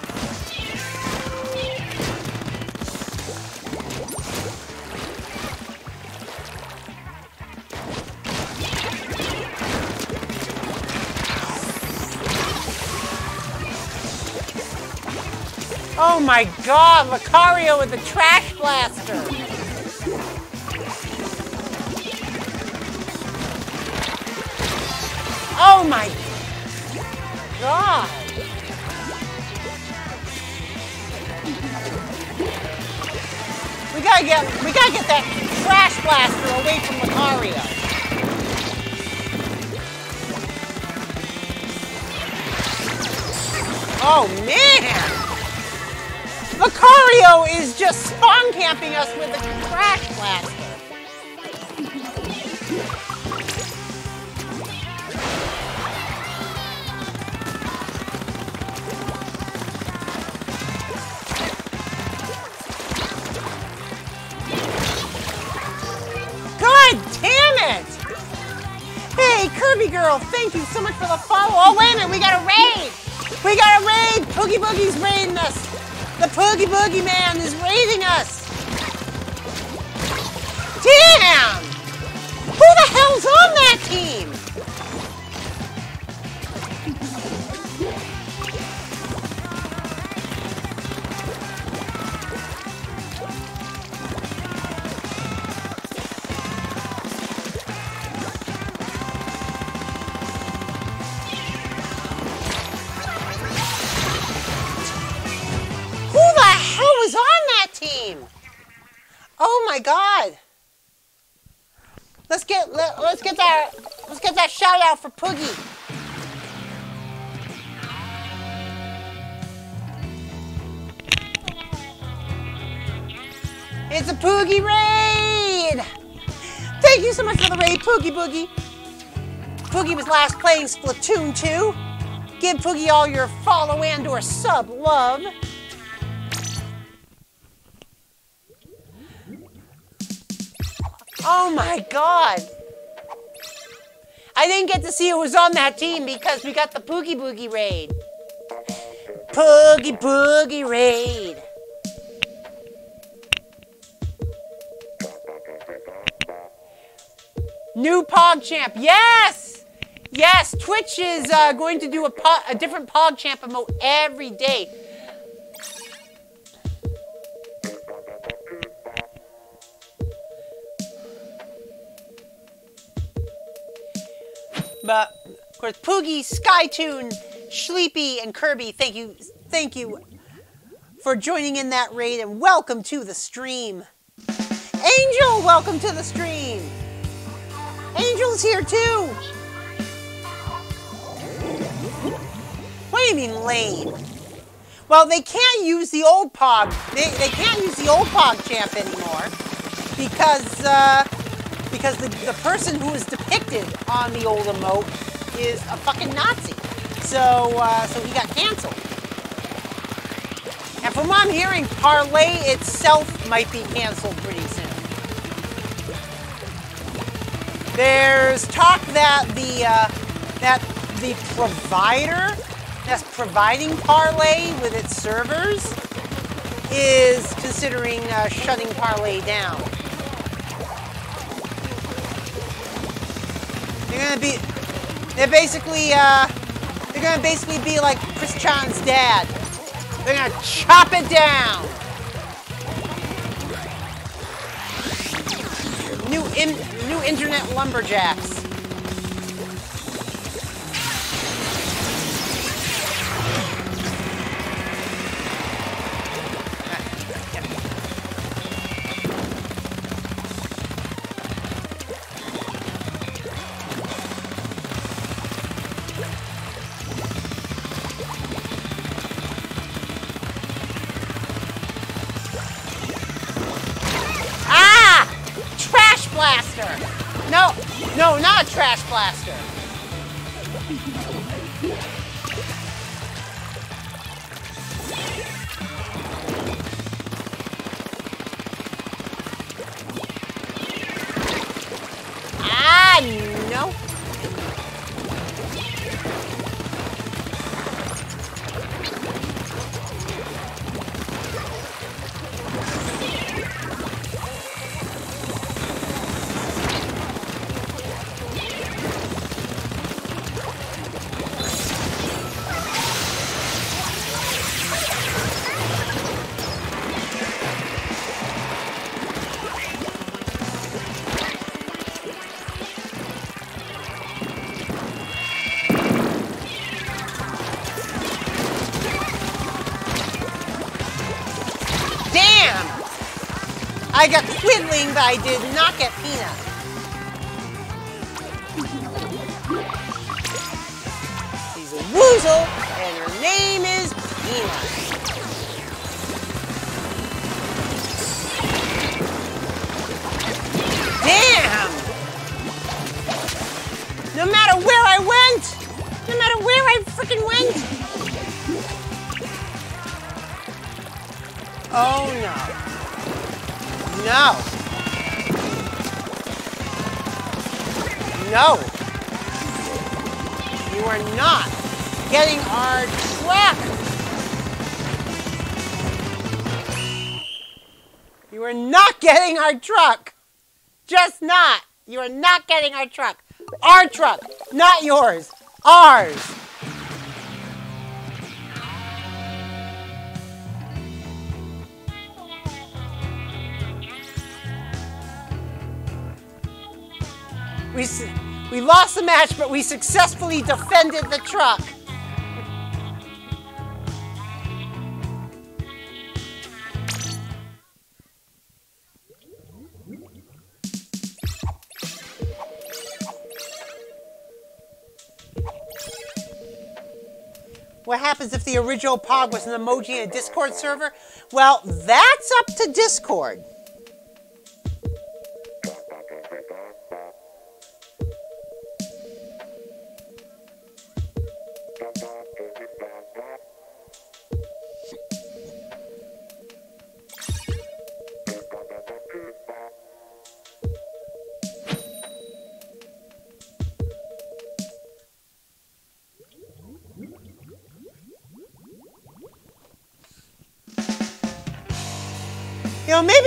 My god, Lucario with the trash blaster! Oh my god! We gotta get we gotta get that trash blaster away from Lucario. Oh man! Lucario is just spawn camping us with a trash blaster. God damn it! Hey, Kirby girl, thank you so much for the follow. Oh, wait a minute, we got a raid! We got a raid! Poogie Boogie's raiding us! The Boogie Man is raiding us! for Poogie. It's a Poogie raid! Thank you so much for the raid, Poogie Boogie. Poogie was last playing Splatoon 2. Give Poogie all your follow and or sub love. Oh my god! I didn't get to see who was on that team because we got the Poogie Boogie raid. Poogie Boogie raid. New PogChamp, yes! Yes, Twitch is uh, going to do a, po a different PogChamp emote every day. But of course, Poogie, Skytune, Sleepy, and Kirby, thank you, thank you for joining in that raid, and welcome to the stream. Angel, welcome to the stream. Angel's here too. What do you mean lame? Well, they can't use the old Pog. They, they can't use the old Pog champ anymore because uh, because the, the person who is depicted on the old emote is a fucking Nazi. So uh, so he got canceled. And from what I'm hearing, Parler itself might be canceled pretty soon. There's talk that the uh, that the provider that's providing Parler with its servers is considering uh, shutting Parler down. They're gonna be, they're basically, uh, they're gonna basically be like Chris Chan's dad. They're gonna chop it down. New in, new internet lumberjacks. Got but I did not get our truck. Just not. You are not getting our truck. Our truck, not yours. Ours. We, we lost the match, but we successfully defended the truck. Happens if the original POG was an emoji in a Discord server? Well, that's up to Discord.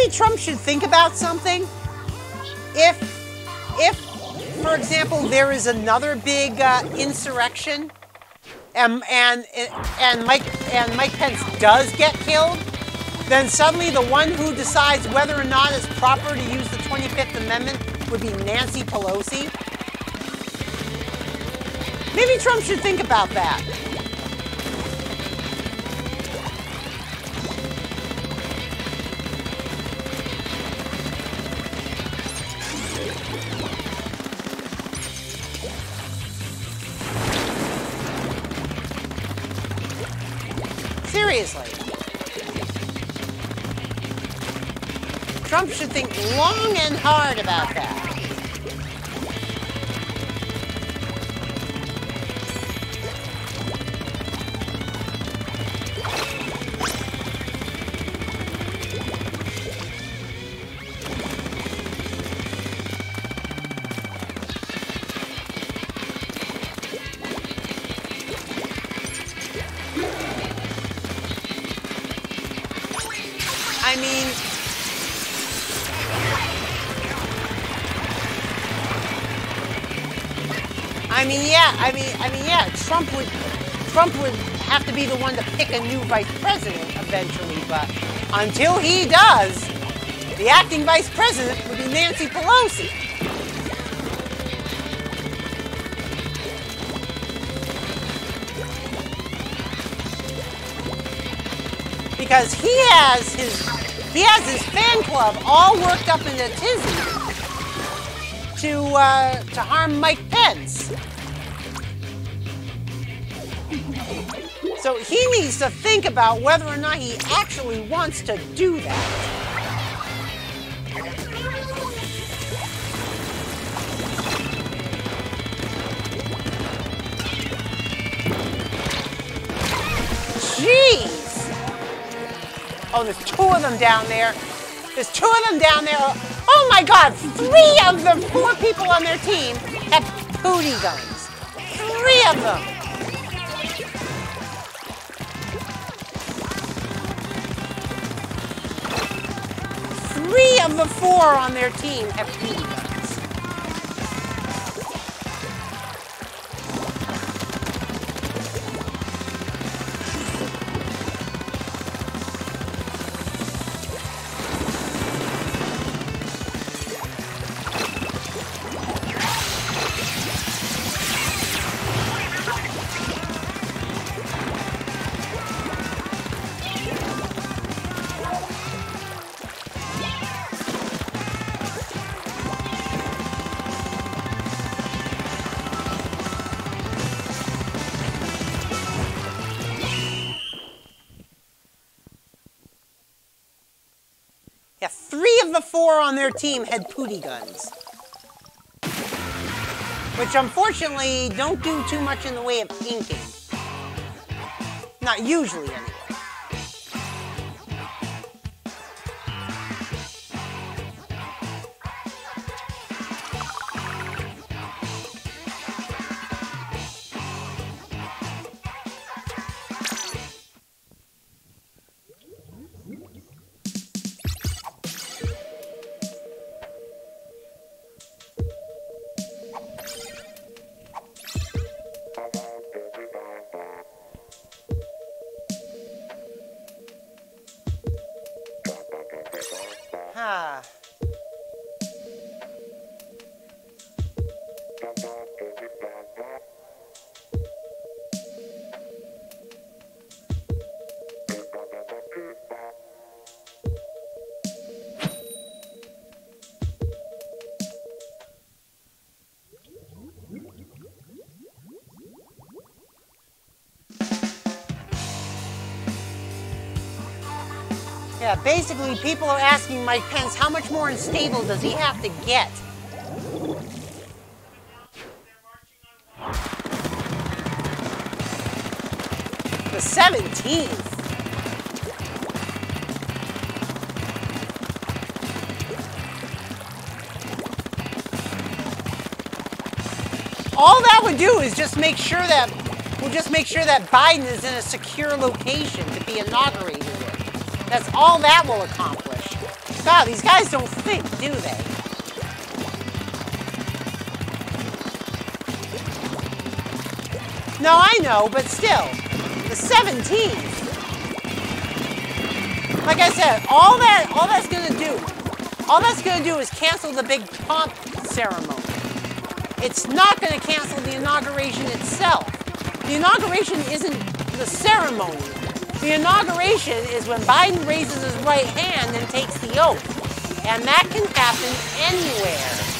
Maybe Trump should think about something. If, if, for example, there is another big uh, insurrection, and and and Mike and Mike Pence does get killed, then suddenly the one who decides whether or not it's proper to use the 25th Amendment would be Nancy Pelosi. Maybe Trump should think about that. Think long and hard about that. Mean, yeah, Trump would, Trump would have to be the one to pick a new vice president eventually, but until he does, the acting vice president would be Nancy Pelosi. Because he has his, he has his fan club all worked up in a tizzy to uh, to harm Mike needs to think about whether or not he actually wants to do that. Jeez! Oh, there's two of them down there. There's two of them down there. Oh my god, three of the four people on their team have pooty guns. Three of them. Four on their team have pooty team had pooty guns. Which unfortunately don't do too much in the way of inking. Not usually, basically, people are asking Mike Pence how much more unstable does he have to get? The 17th. All that would do is just make sure that we'll just make sure that Biden is in a secure location to be inaugurated. That's all that will accomplish. God, these guys don't think, do they? No, I know, but still, the 17th. Like I said, all that all that's gonna do, all that's gonna do is cancel the big pomp ceremony. It's not gonna cancel the inauguration itself. The inauguration isn't the ceremony. The inauguration is when Biden raises his right hand and takes the oath. And that can happen anywhere.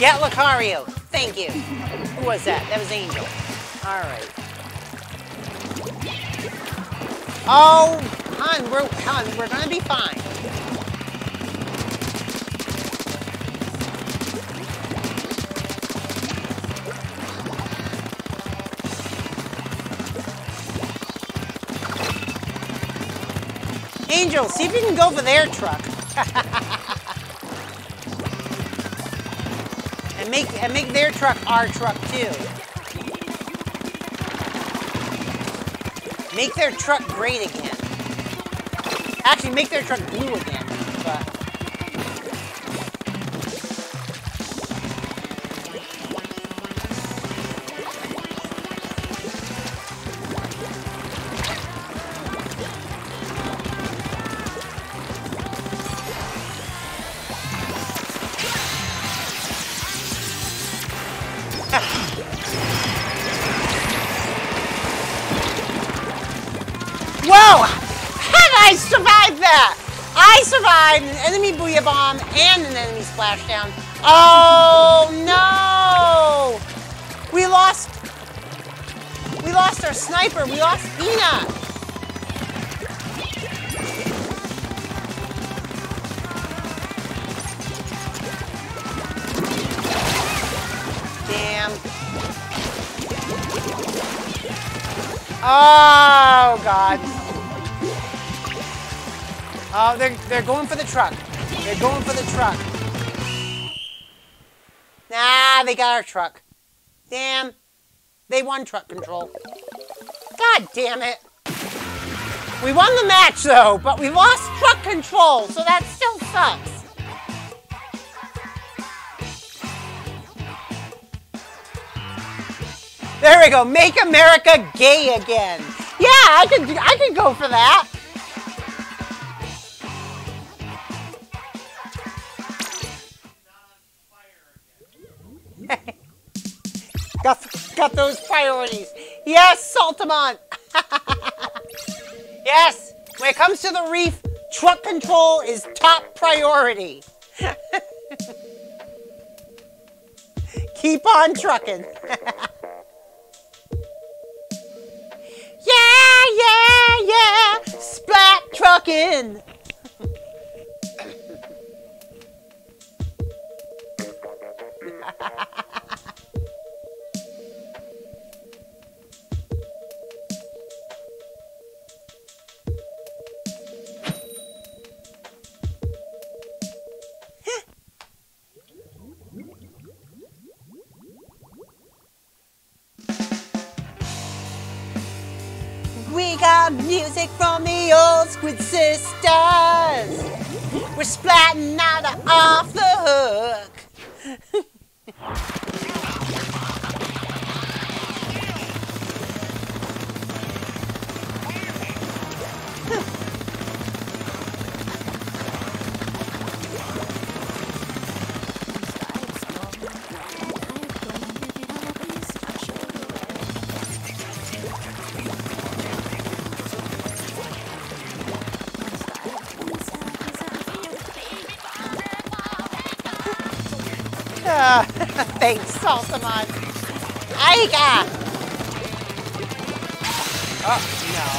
Get Lucario. Thank you. Was that? That was Angel. All right. Oh, hon, we're hon, we're gonna be fine. Angel, see if you can go for their truck. make and make their truck our truck too. Make their truck great again. Actually, make their truck blue again. And an enemy splashdown. Oh no! We lost. We lost our sniper. We lost Peanut. Damn. Oh God. Oh, they're they're going for the truck. They're going for the truck. Nah, they got our truck. Damn. They won truck control. God damn it. We won the match though, but we lost truck control, so that still sucks. There we go. Make America gay again. Yeah, I could I could go for that. Got those priorities. Yes, Saltamont. yes. When it comes to the reef, truck control is top priority. Keep on trucking. Yeah, yeah, yeah, splat trucking. Music from the old Squid Sisters. We're splatting out of off the hook. thanks, Saltamon. Aiga! Oh, ah, no.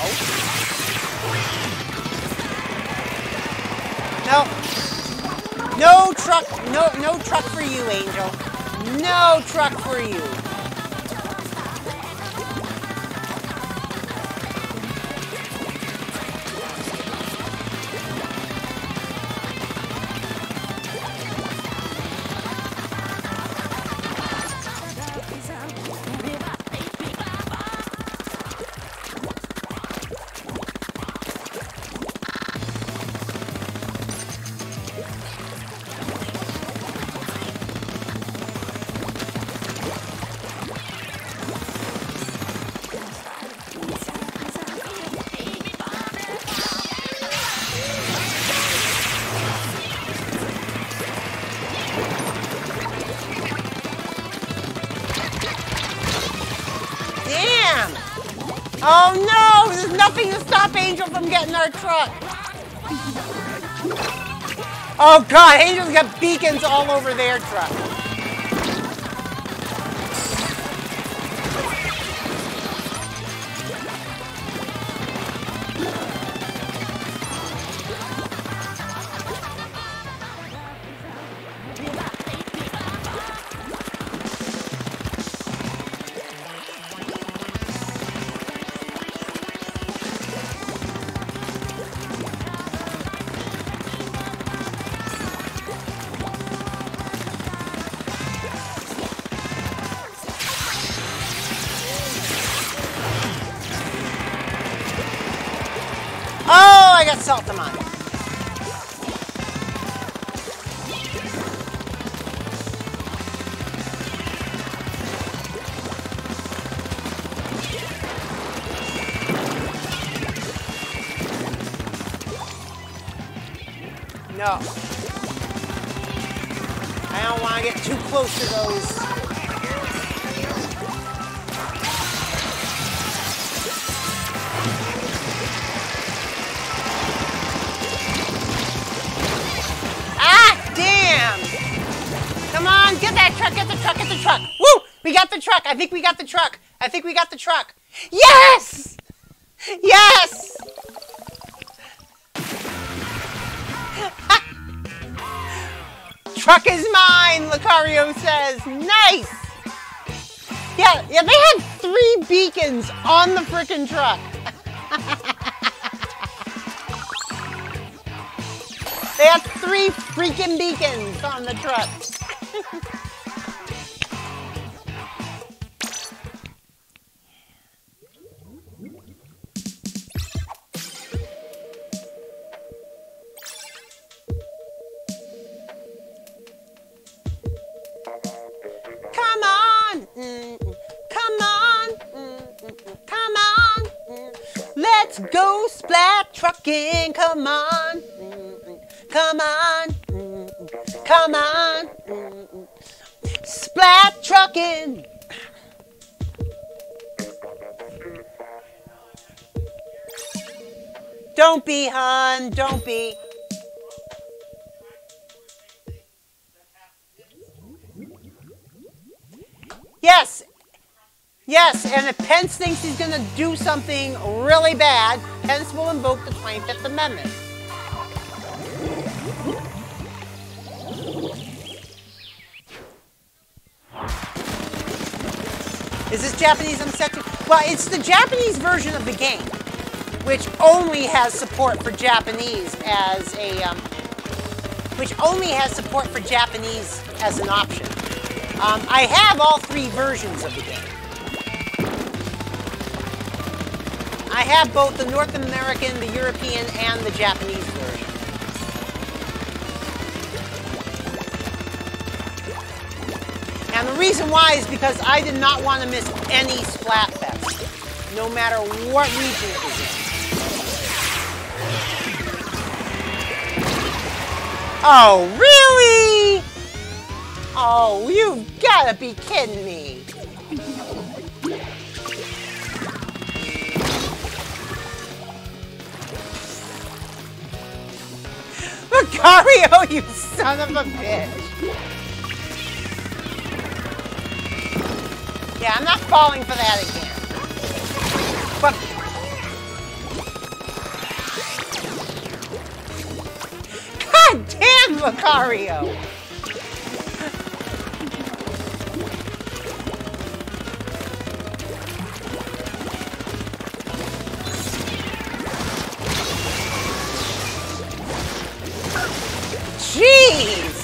No. No truck, no, no truck for you, Angel. No truck for you. Angel from getting our truck. Oh god, Angel's got beacons all over their truck. I think we got the truck. I think we got the truck. Yes! Yes! truck is mine, Lucario says. Nice! Yeah, yeah, they had three beacons on the frickin' truck. They had three freaking beacons on the truck. Don't be, hun. Don't be. Yes. Yes, and if Pence thinks he's going to do something really bad, Pence will invoke the 25th Amendment. Is this Japanese I'm set to? Well, it's the Japanese version of the game, which only has support for Japanese as a, um, which only has support for Japanese as an option. Um, I have all three versions of the game. I have both the North American, the European, and the Japanese version. And the reason why is because I did not want to miss any Splatfest, no matter what region it was in. Oh, really? Oh, you've got to be kidding me. Lucario, you son of a bitch. Yeah, I'm not falling for that again. But God damn, Lucario! Jeez!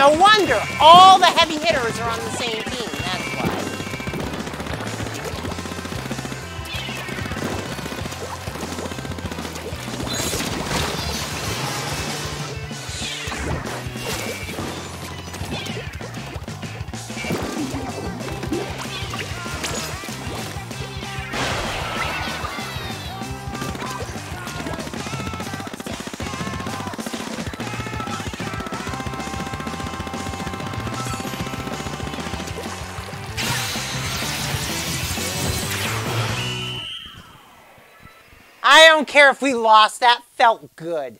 No wonder. All the heavy hitters are on the care if we lost. That felt good.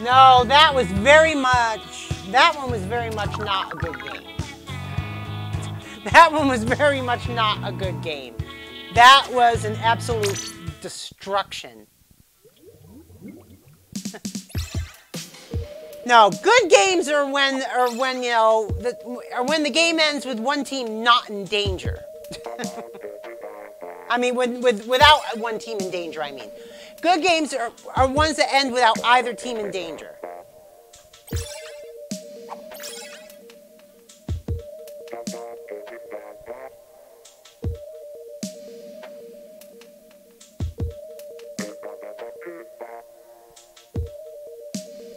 No, that was very much, that one was very much not a good game. That one was very much not a good game. That was an absolute destruction. No, good games are when are when you know the, are when the game ends with one team not in danger. I mean, with without one team in danger. I mean, good games are are ones that end without either team in danger.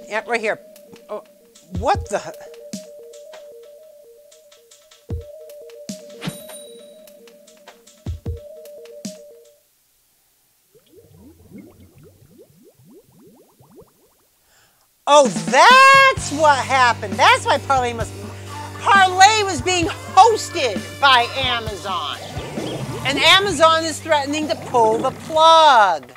Yep, right here. What the? Oh, that's what happened. That's why Parler must. Parler was being hosted by Amazon. And Amazon is threatening to pull the plug.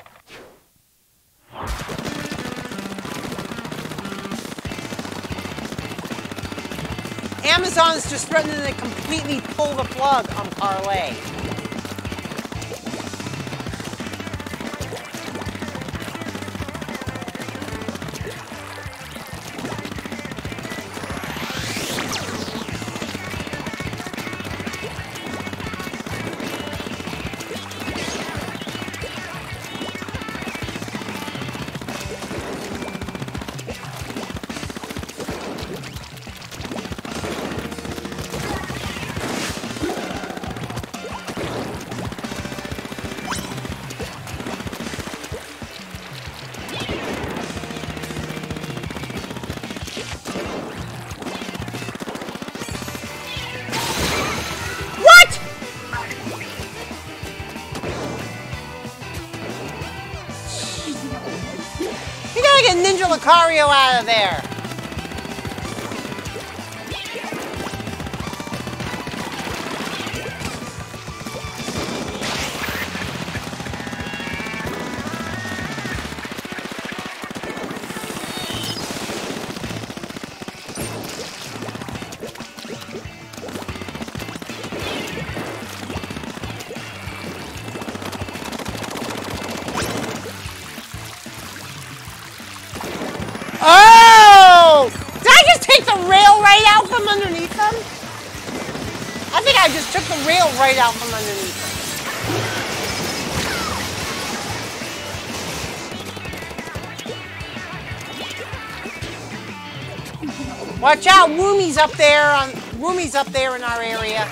Amazon is just threatening to completely pull the plug on Parler. There. Out, Woomy's up there on Woomy's up there in our area.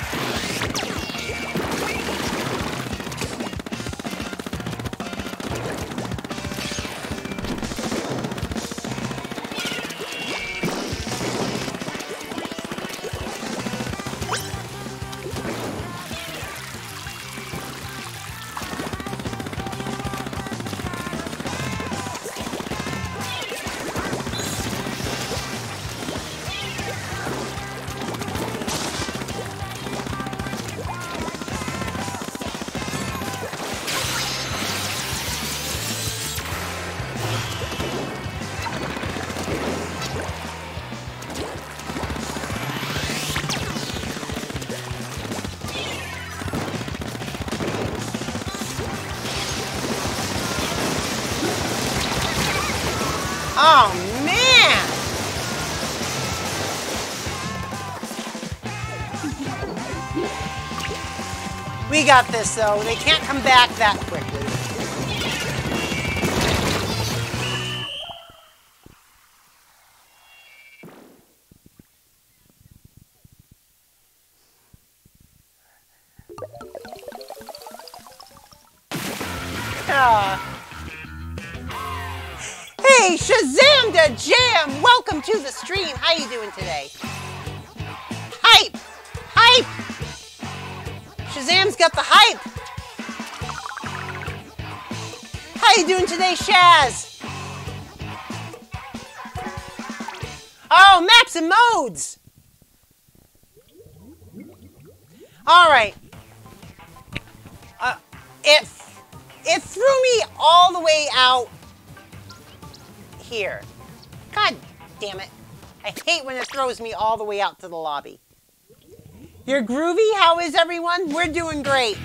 We got this, though. They can't come back that maps! All right. Uh, it, it threw me all the way out here. God damn it. I hate when it throws me all the way out to the lobby. You're groovy? How is everyone? We're doing great.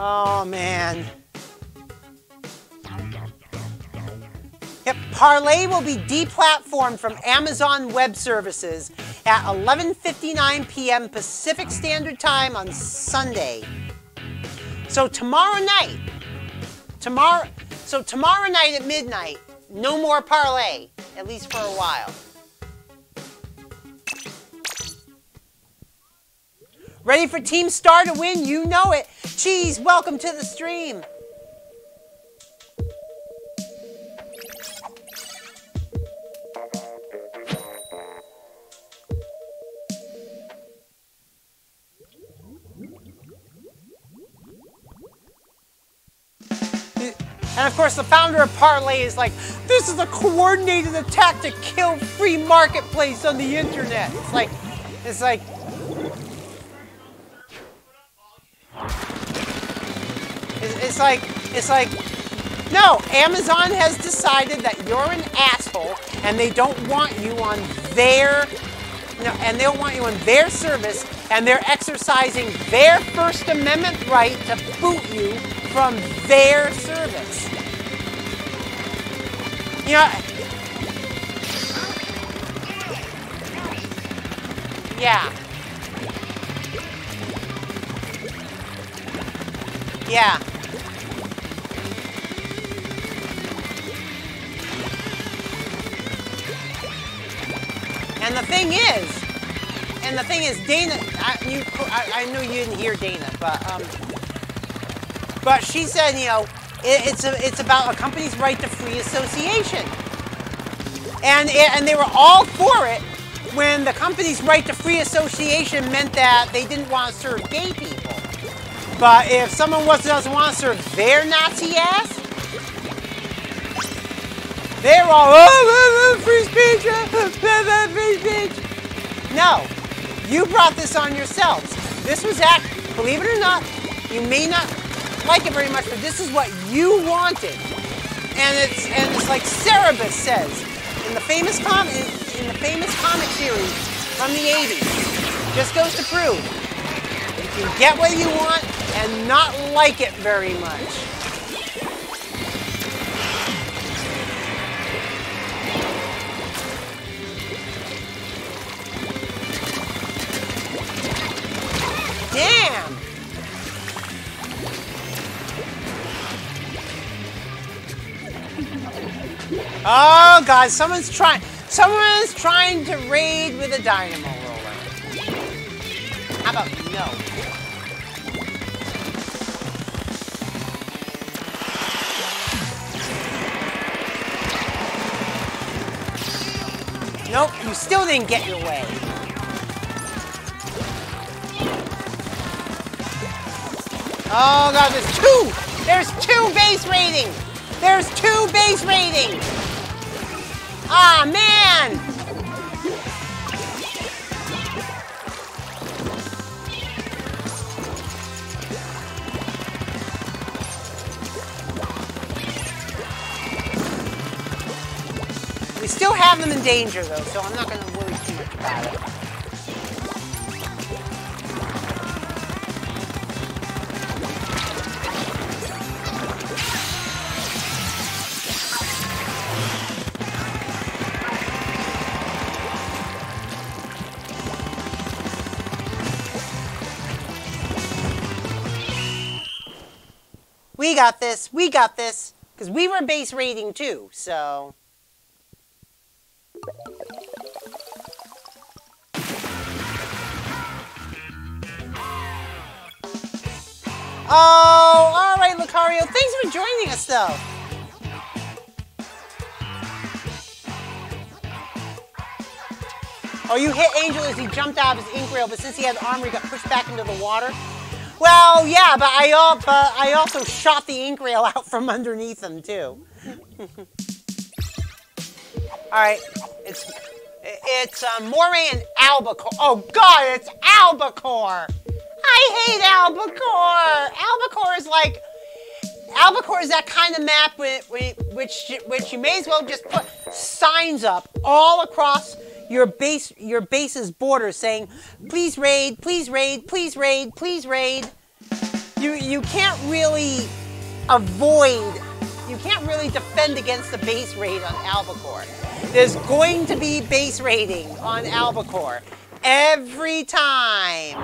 Oh man. Yep, Parler will be deplatformed from Amazon Web Services at 11:59 p.m. Pacific Standard Time on Sunday. So tomorrow night, tomorrow, so tomorrow night at midnight, no more Parler, at least for a while. Ready for Team Star to win? You know it. Cheese, welcome to the stream. And of course, the founder of Parler is like, this is a coordinated attack to kill free marketplace on the internet. It's like, it's like, it's, it's like, it's like, no, Amazon has decided that you're an asshole and they don't want you on their, no, and they don't want you on their service and they're exercising their First Amendment right to boot you from their service. You know, yeah. Yeah. And the thing is, and the thing is, Dana, I, you, I, I know you didn't hear Dana, but um, but she said, you know, it, it's a, it's about a company's right to free association, and it, and they were all for it when the company's right to free association meant that they didn't want to serve gay people. But if someone was, to serve their Nazi ass, they're all, oh, free speech, free speech. No, you brought this on yourselves. This was act, believe it or not, you may not like it very much, but this is what you wanted. And it's and it's like Cerebus says in the famous com in, in the famous comic series from the 80s. Just goes to prove you get what you want and not like it very much. Damn! Oh god, someone's trying someone's trying to raid with a dynamo still didn't get your way. Oh god, there's two! There's two base raiding! There's two base raiding! Ah man! Have them in danger though, so I'm not gonna worry too much about it. We got this. We got this. Because we were base raiding too, so. Oh, all right, Lucario. Thanks for joining us, though. Oh, you hit Angel as he jumped out of his ink rail, but since he had armor, he got pushed back into the water. Well, yeah, but I, but I also shot the ink rail out from underneath him, too. All right, it's it's uh, Moray and Albacore. Oh God, it's Albacore. I hate Albacore. Albacore is like Albacore is that kind of map which which which you may as well just put signs up all across your base your base's border saying, please raid, please raid, please raid, please raid. You you can't really avoid you can't really defend against the base raid on Albacore. There's going to be base raiding on Albacore every time.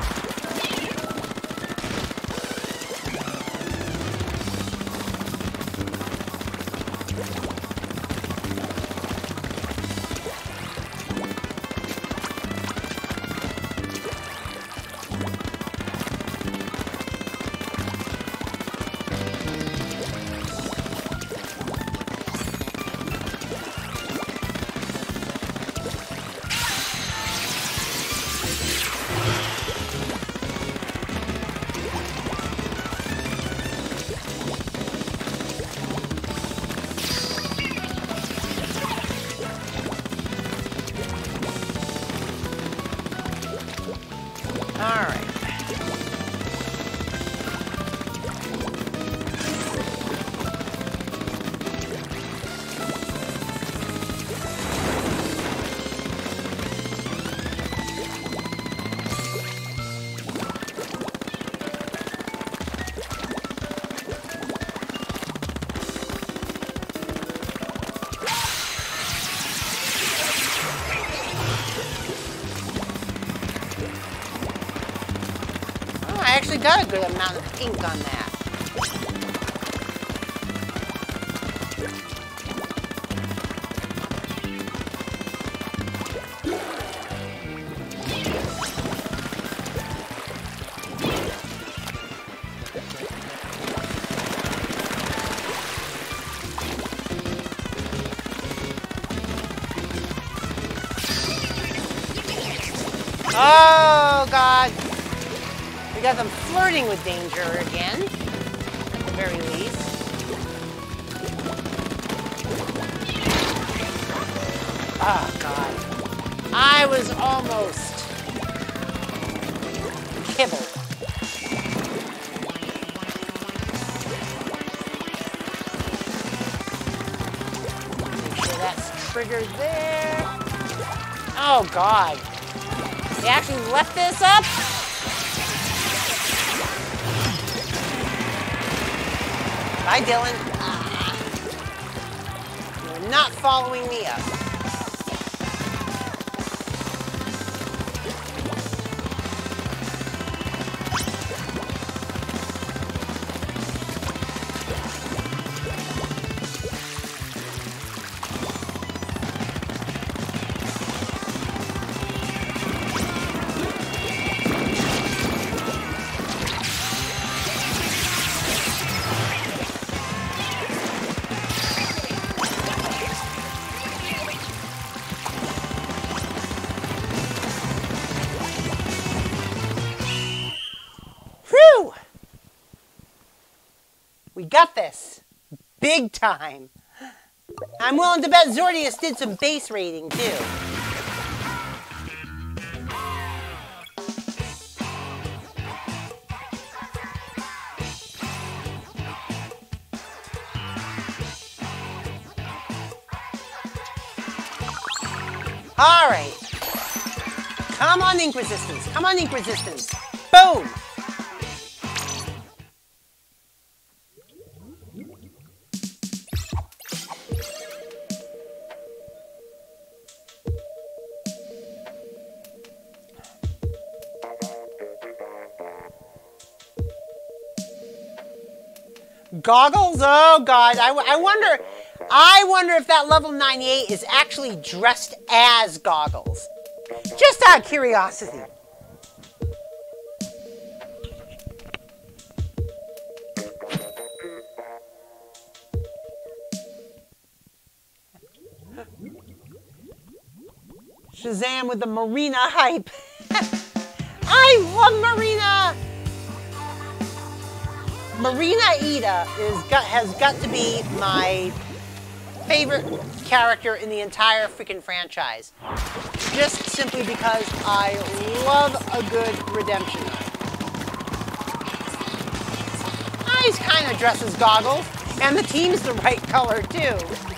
Good amount of ink on that. With danger again, Dylan. Ah. You're not following me up. This. Big time. I'm willing to bet Zordius did some base raiding too. All right. Come on, Ink Resistance. Come on, Ink Resistance. Boom. Goggles? Oh God! I, I wonder. I wonder if that level 98 is actually dressed as goggles. Just out of curiosity. Shazam with the Marina hype. I love Marina. Marina Ida is has got to be my favorite character in the entire freaking franchise. Just simply because I love a good redemption Nice kind of dresses goggles, and the team's the right color too.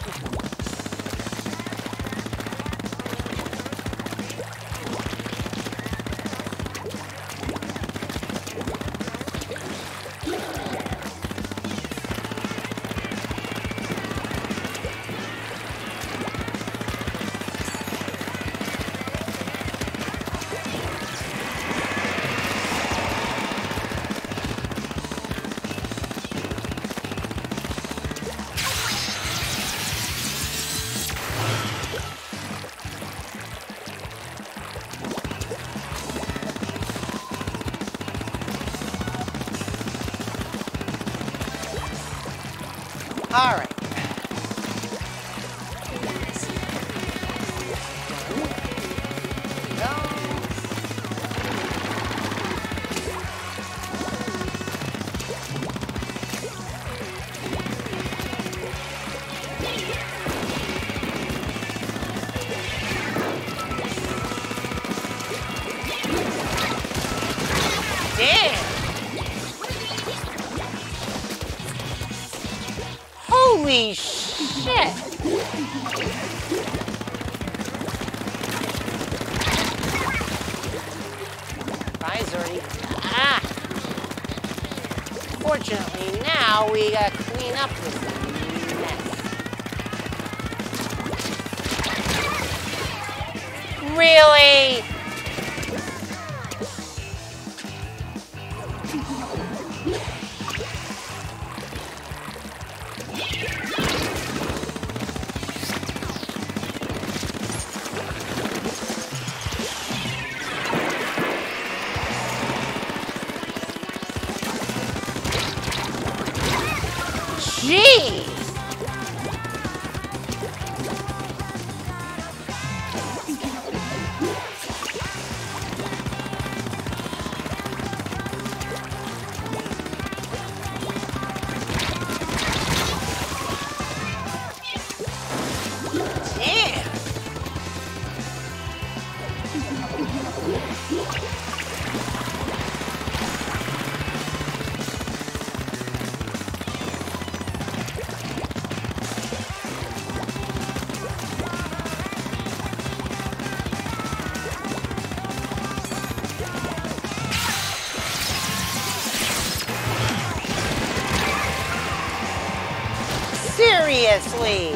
Seriously!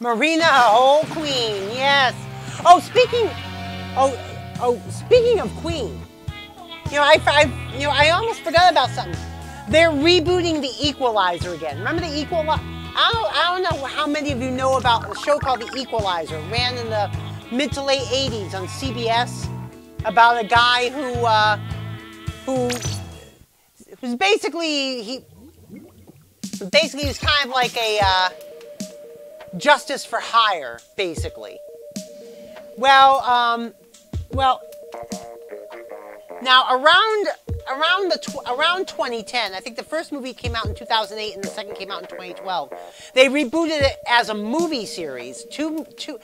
Marina, oh queen, yes. Oh, speaking, oh, oh, speaking of queen, you know, I, I, you know, I almost forgot about something. They're rebooting the Equalizer again. Remember the Equalizer? I don't, I don't know how many of you know about a show called The Equalizer. Ran in the mid to late 80s on CBS about a guy who, uh, who was basically, he, basically he's kind of like a, uh, justice for hire, basically. Well, um, well, now around around the around 2010, I think the first movie came out in 2008 and the second came out in 2012. They rebooted it as a movie series. Two two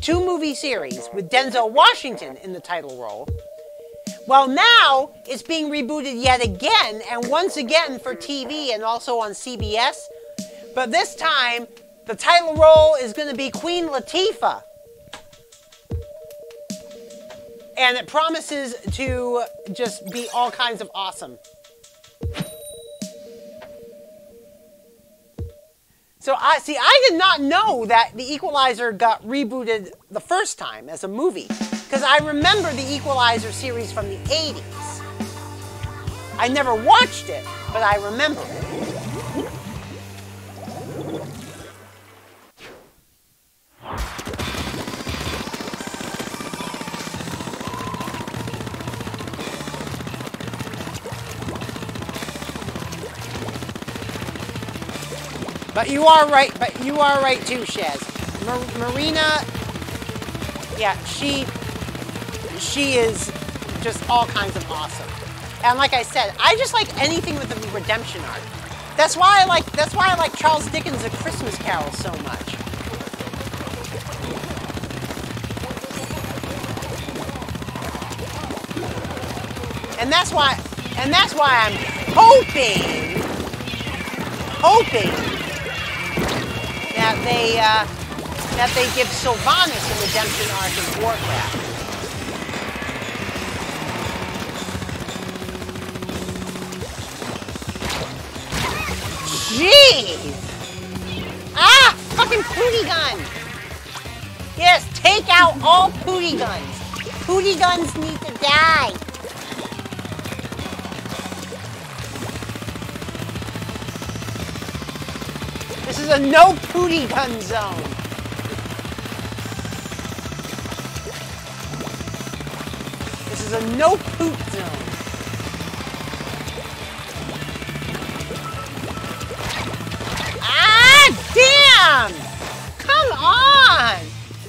two movie series with Denzel Washington in the title role. Well, now it's being rebooted yet again, and once again for TV and also on CBS. But this time, the title role is going to be Queen Latifah. And it promises to just be all kinds of awesome. So I see. I did not know that The Equalizer got rebooted the first time as a movie, because I remember the Equalizer series from the '80s. I never watched it, but I remember it. But you are right. But you are right too, Shaz. Mar- Marina, yeah, she she is just all kinds of awesome. And like I said, I just like anything with a redemption arc. That's why I like that's why I like Charles Dickens' A Christmas Carol so much. And that's why and that's why I'm hoping hoping that they uh, that they give Sylvanas a redemption arc in Warcraft. Jeez! Ah! Fucking pooty gun! Yes, take out all pooty guns. Pooty guns need to die. Is a no pooty gun zone. This is a no poop zone. Ah, damn! Come on!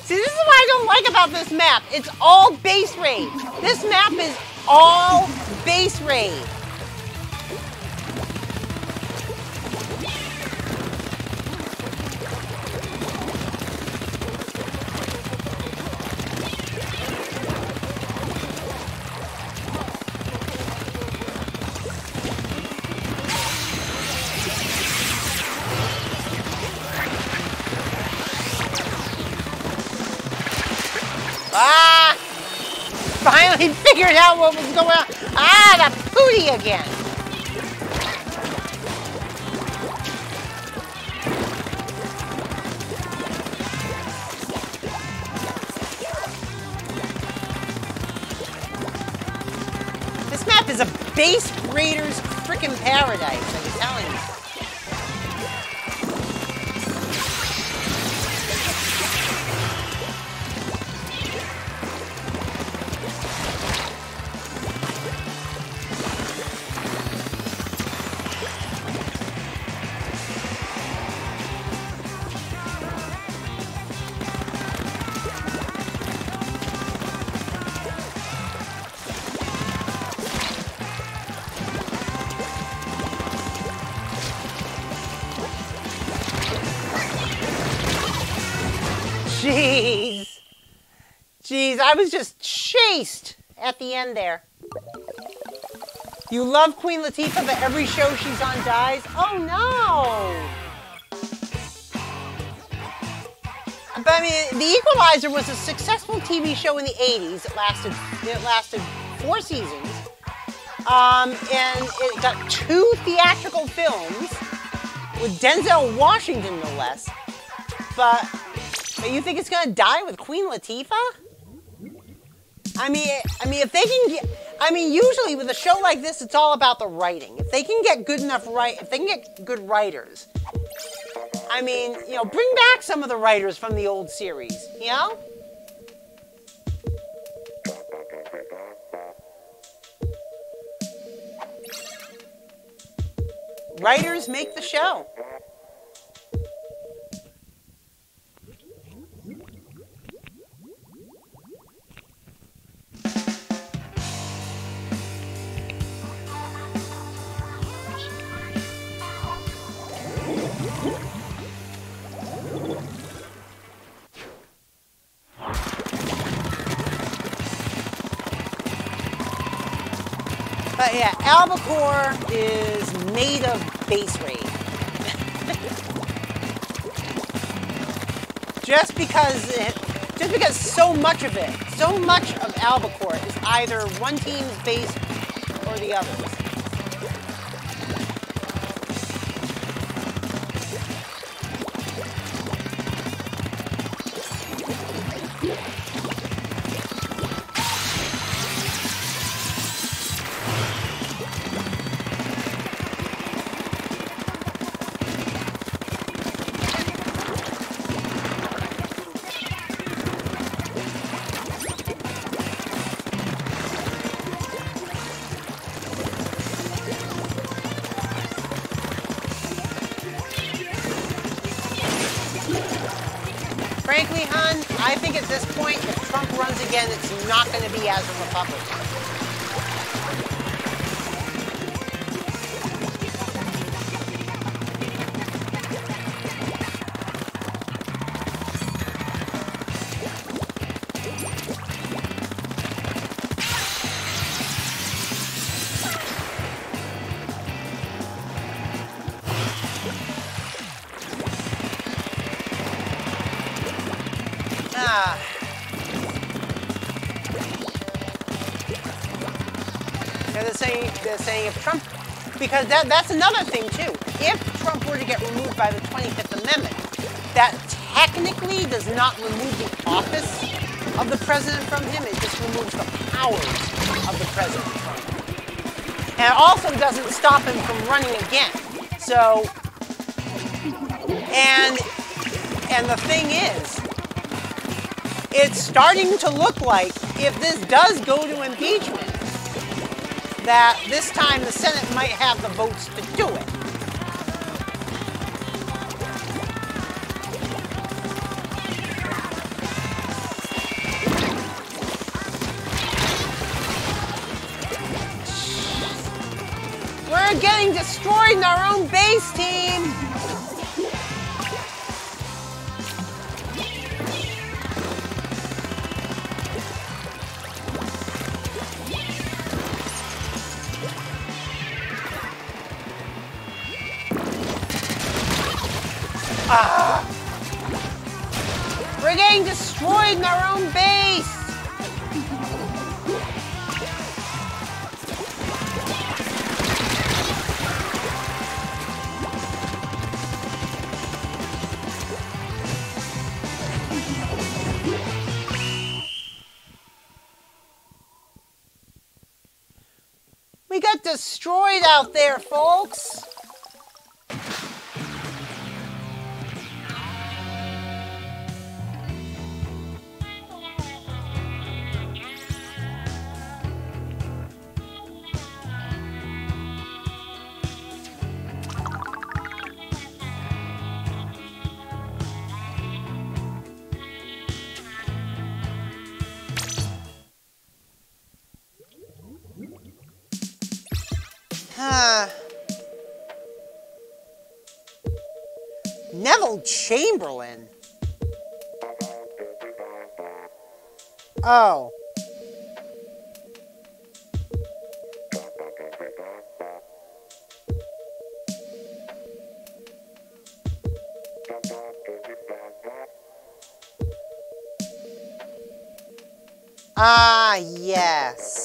See, this is what I don't like about this map. It's all base raid. This map is all base raid. The again. This map is a base raiders freaking paradise, I was just chased at the end there. You love Queen Latifah, but every show she's on dies? Oh no! But I mean, The Equalizer was a successful TV show in the 80s. It lasted, it lasted four seasons. Um, and it got two theatrical films with Denzel Washington, no less. But but you think it's gonna die with Queen Latifah? I mean, I mean, if they can get, I mean, usually with a show like this, it's all about the writing. If they can get good enough write, if they can get good writers, I mean, you know, bring back some of the writers from the old series, you know? Writers make the show. Yeah, albacore is made of base raid. just because it, just because so much of it, so much of albacore is either one team's base or the other's. Not going to be as a Republican. That that's another thing too. If Trump were to get removed by the 25th Amendment, that technically does not remove the office of the president from him. It just removes the powers of the president from him, and it also doesn't stop him from running again. So, and and the thing is, it's starting to look like if this does go to impeachment, that this time the Senate might have the votes to do it. Ah, yes.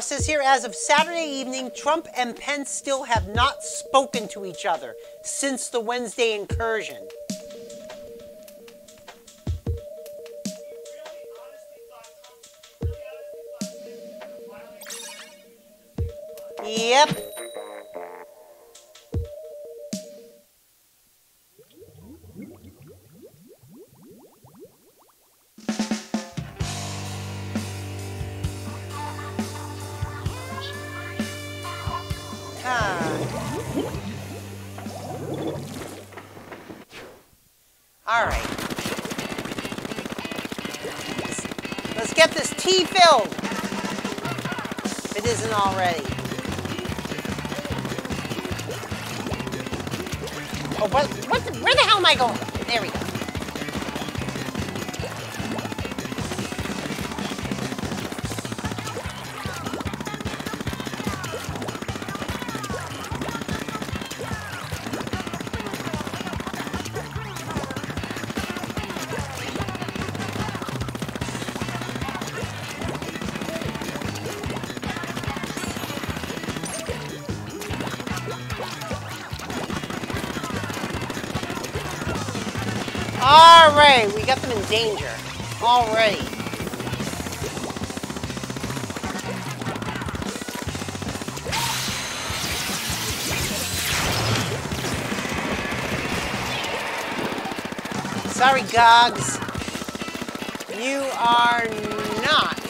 Says here, as of Saturday evening, Trump and Pence still have not spoken to each other since the Wednesday incursion. The, where the danger already. Sorry, Gogs. You are not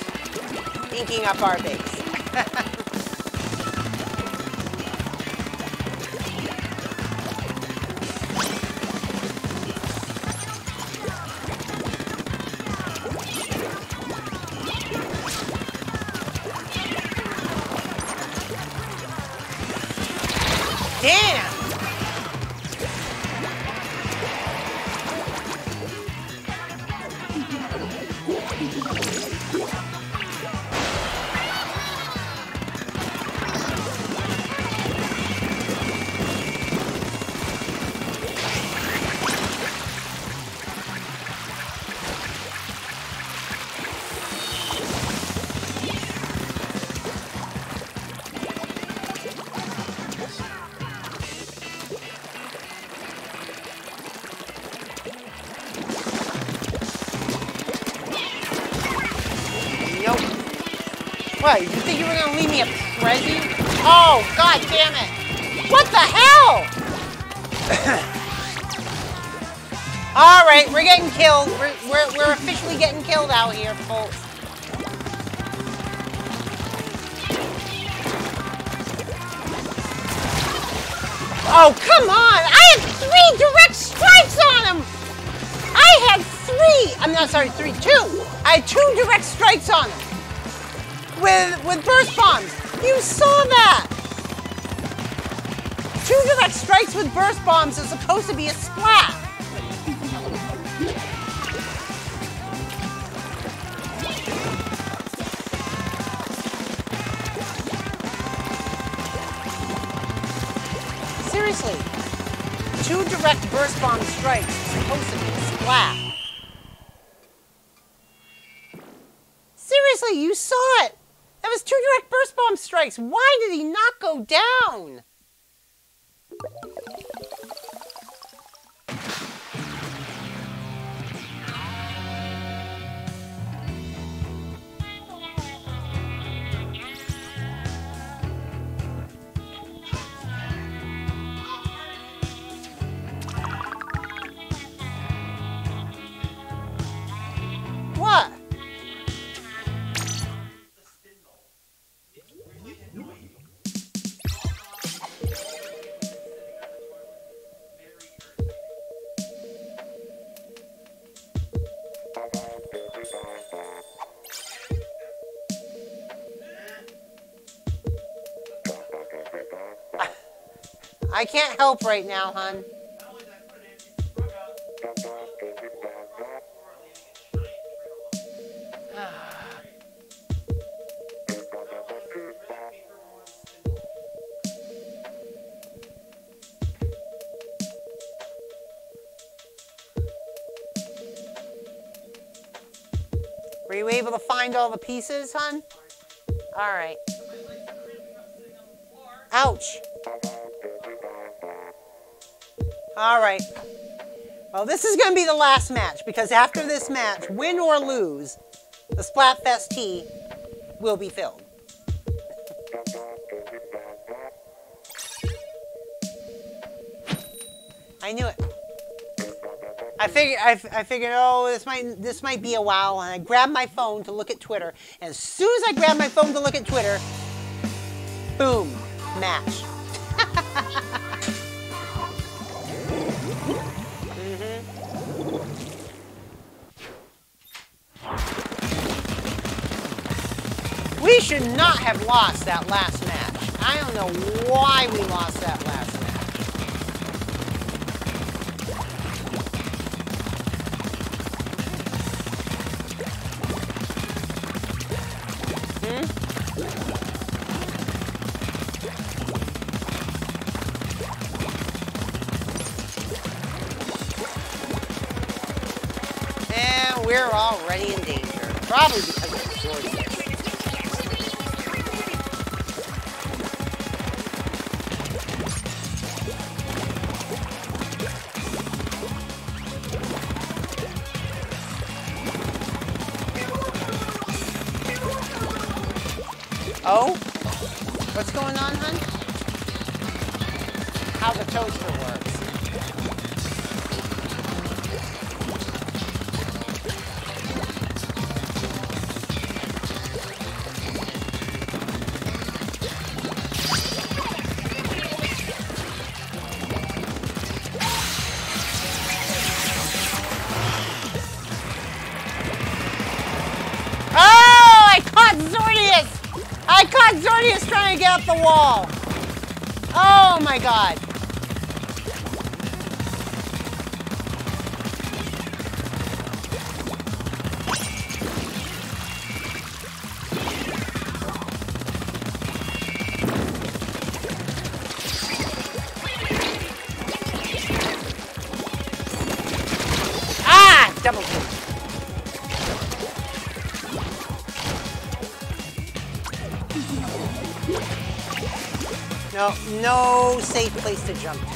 inking up our base. I can't help right now, hon. Were you able to find all the pieces, hon? All right. Ouch. All right. Well, this is going to be the last match because after this match, win or lose, the Splatfest tee will be filled. I knew it. I figured, I, I figured, oh, this might, this might be a while, and I grabbed my phone to look at Twitter. And as soon as I grabbed my phone to look at Twitter, boom, match. Should not have lost that last match. I don't know why we lost that last match. Hmm? And we're already in danger. Probably because place to jump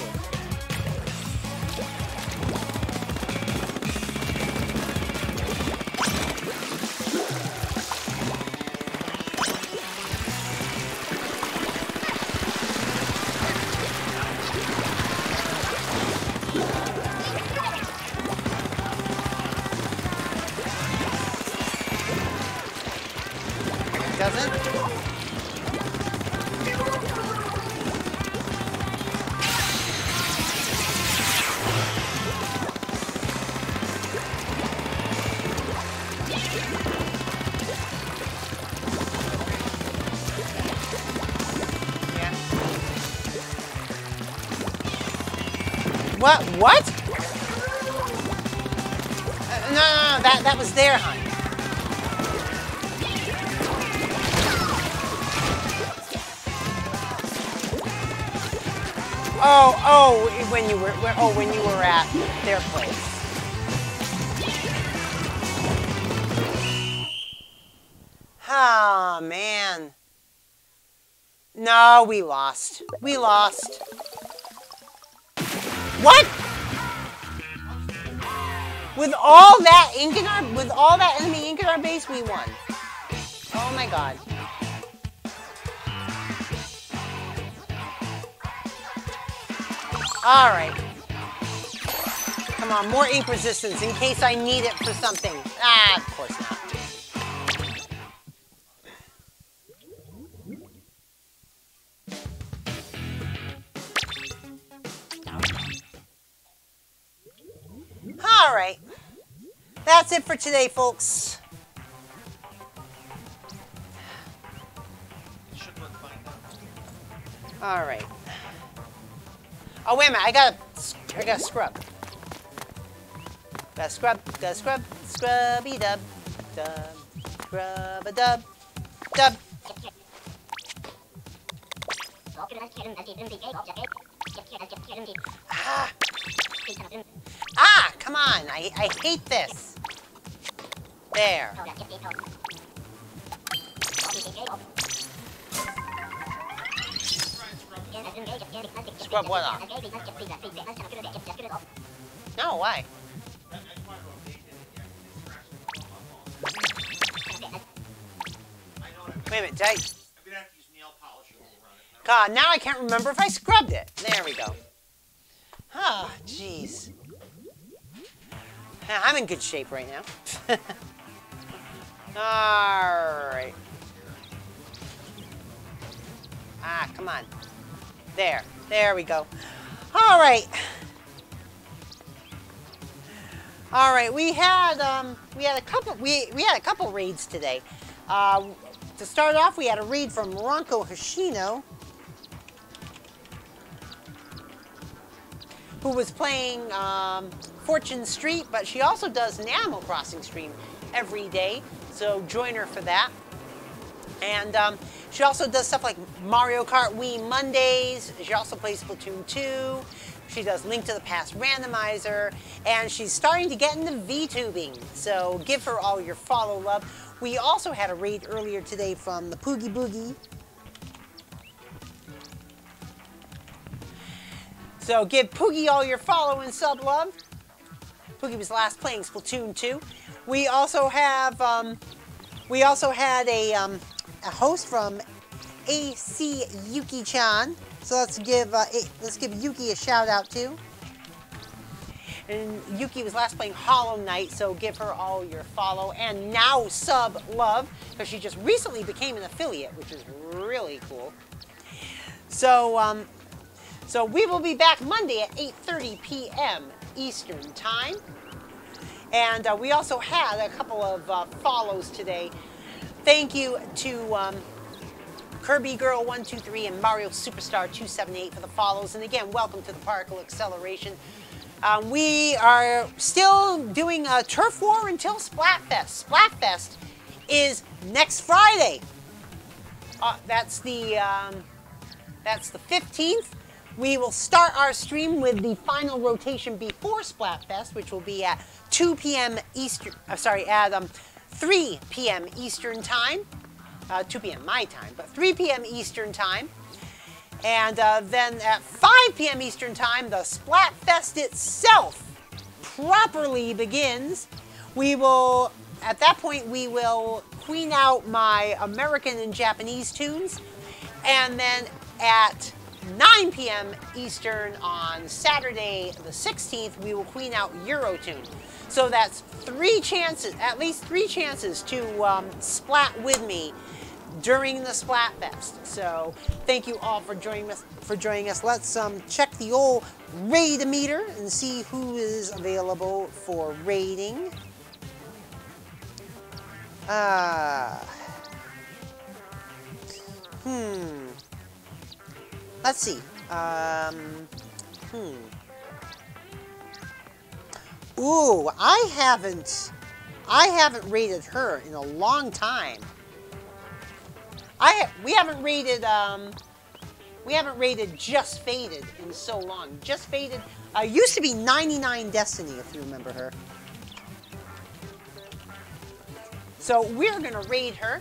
was their hunt. Oh, oh, when you were, oh, when you were at their place. Oh, man. No, we lost. We lost. What? With all that ink with all that enemy ink in our base, we won. Oh my god. All right. Come on, more ink resistance in case I need it for something. Ah, of course not. All right. That's it for today, folks. All right. Oh wait a minute! I gotta, I gotta scrub. Gotta scrub. Gotta scrub. Scrubby dub, dub, scrub a dub, dub. Ah, ah! Come on! I I hate this. There. Scrub what off? No, why? Wait a minute, did I? I'm have to use nail polish when we run it. God, now I can't remember if I scrubbed it. There we go. Ah, jeez. I'm in good shape right now. All right. Ah, come on. There. There we go. All right. All right. We had um, we had a couple we we had a couple raids today. Uh, to start off, we had a read from Ronco Hashino, who was playing um, Fortune Street, but she also does Animal Crossing stream every day, so join her for that. And um, she also does stuff like Mario Kart Wii Mondays. She also plays Splatoon 2. She does Link to the Past Randomizer. And she's starting to get into VTubing. So give her all your follow love. We also had a raid earlier today from the Poogie Boogie. So give Poogie all your follow and sub love. Poogie was last playing Splatoon 2. We also have, um, we also had a, um, a host from AC Yuki-chan. So let's give uh, a, let's give Yuki a shout out too. And Yuki was last playing Hollow Knight, so give her all your follow and now sub love because she just recently became an affiliate, which is really cool. So um, so we will be back Monday at 8:30 p.m. Eastern Time. And uh, we also had a couple of uh, follows today. Thank you to um, Kirby Girl 123 and Mario Superstar 278 for the follows. And again, welcome to the Particle Acceleration. Um, we are still doing a turf war until Splatfest. Splatfest is next Friday. Uh, that's the um, that's the 15th. We will start our stream with the final rotation before Splatfest, which will be at 2 p.m. Eastern. Uh, sorry, at um, 3 p.m. Eastern time. Uh, 2 p.m. my time, but 3 p.m. Eastern time. And uh, then at 5 p.m. Eastern time, the Splatfest itself properly begins. We will, at that point, we will queen out my American and Japanese tunes. And then at 9 p.m. Eastern on Saturday the 16th, we will queen out Eurotune. So that's three chances, at least three chances to um, splat with me during the Splatfest. So thank you all for joining us. For joining us, let's um, check the old raid meter and see who is available for raiding. Uh, hmm. Let's see. Um, hmm. Ooh, I haven't, I haven't rated her in a long time. I we haven't rated um, we haven't rated Just Faded in so long. Just Faded uh, used to be 99 Destiny, if you remember her. So we're gonna raid her.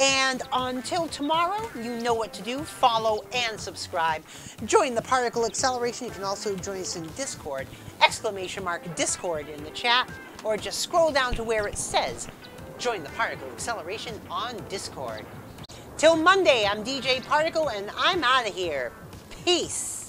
And until tomorrow, you know what to do. Follow and subscribe. Join the Particle Acceleration. You can also join us in Discord. Exclamation mark Discord in the chat. Or just scroll down to where it says Join the Particle Acceleration on Discord. Till Monday, I'm DJ Particle and I'm out of here. Peace.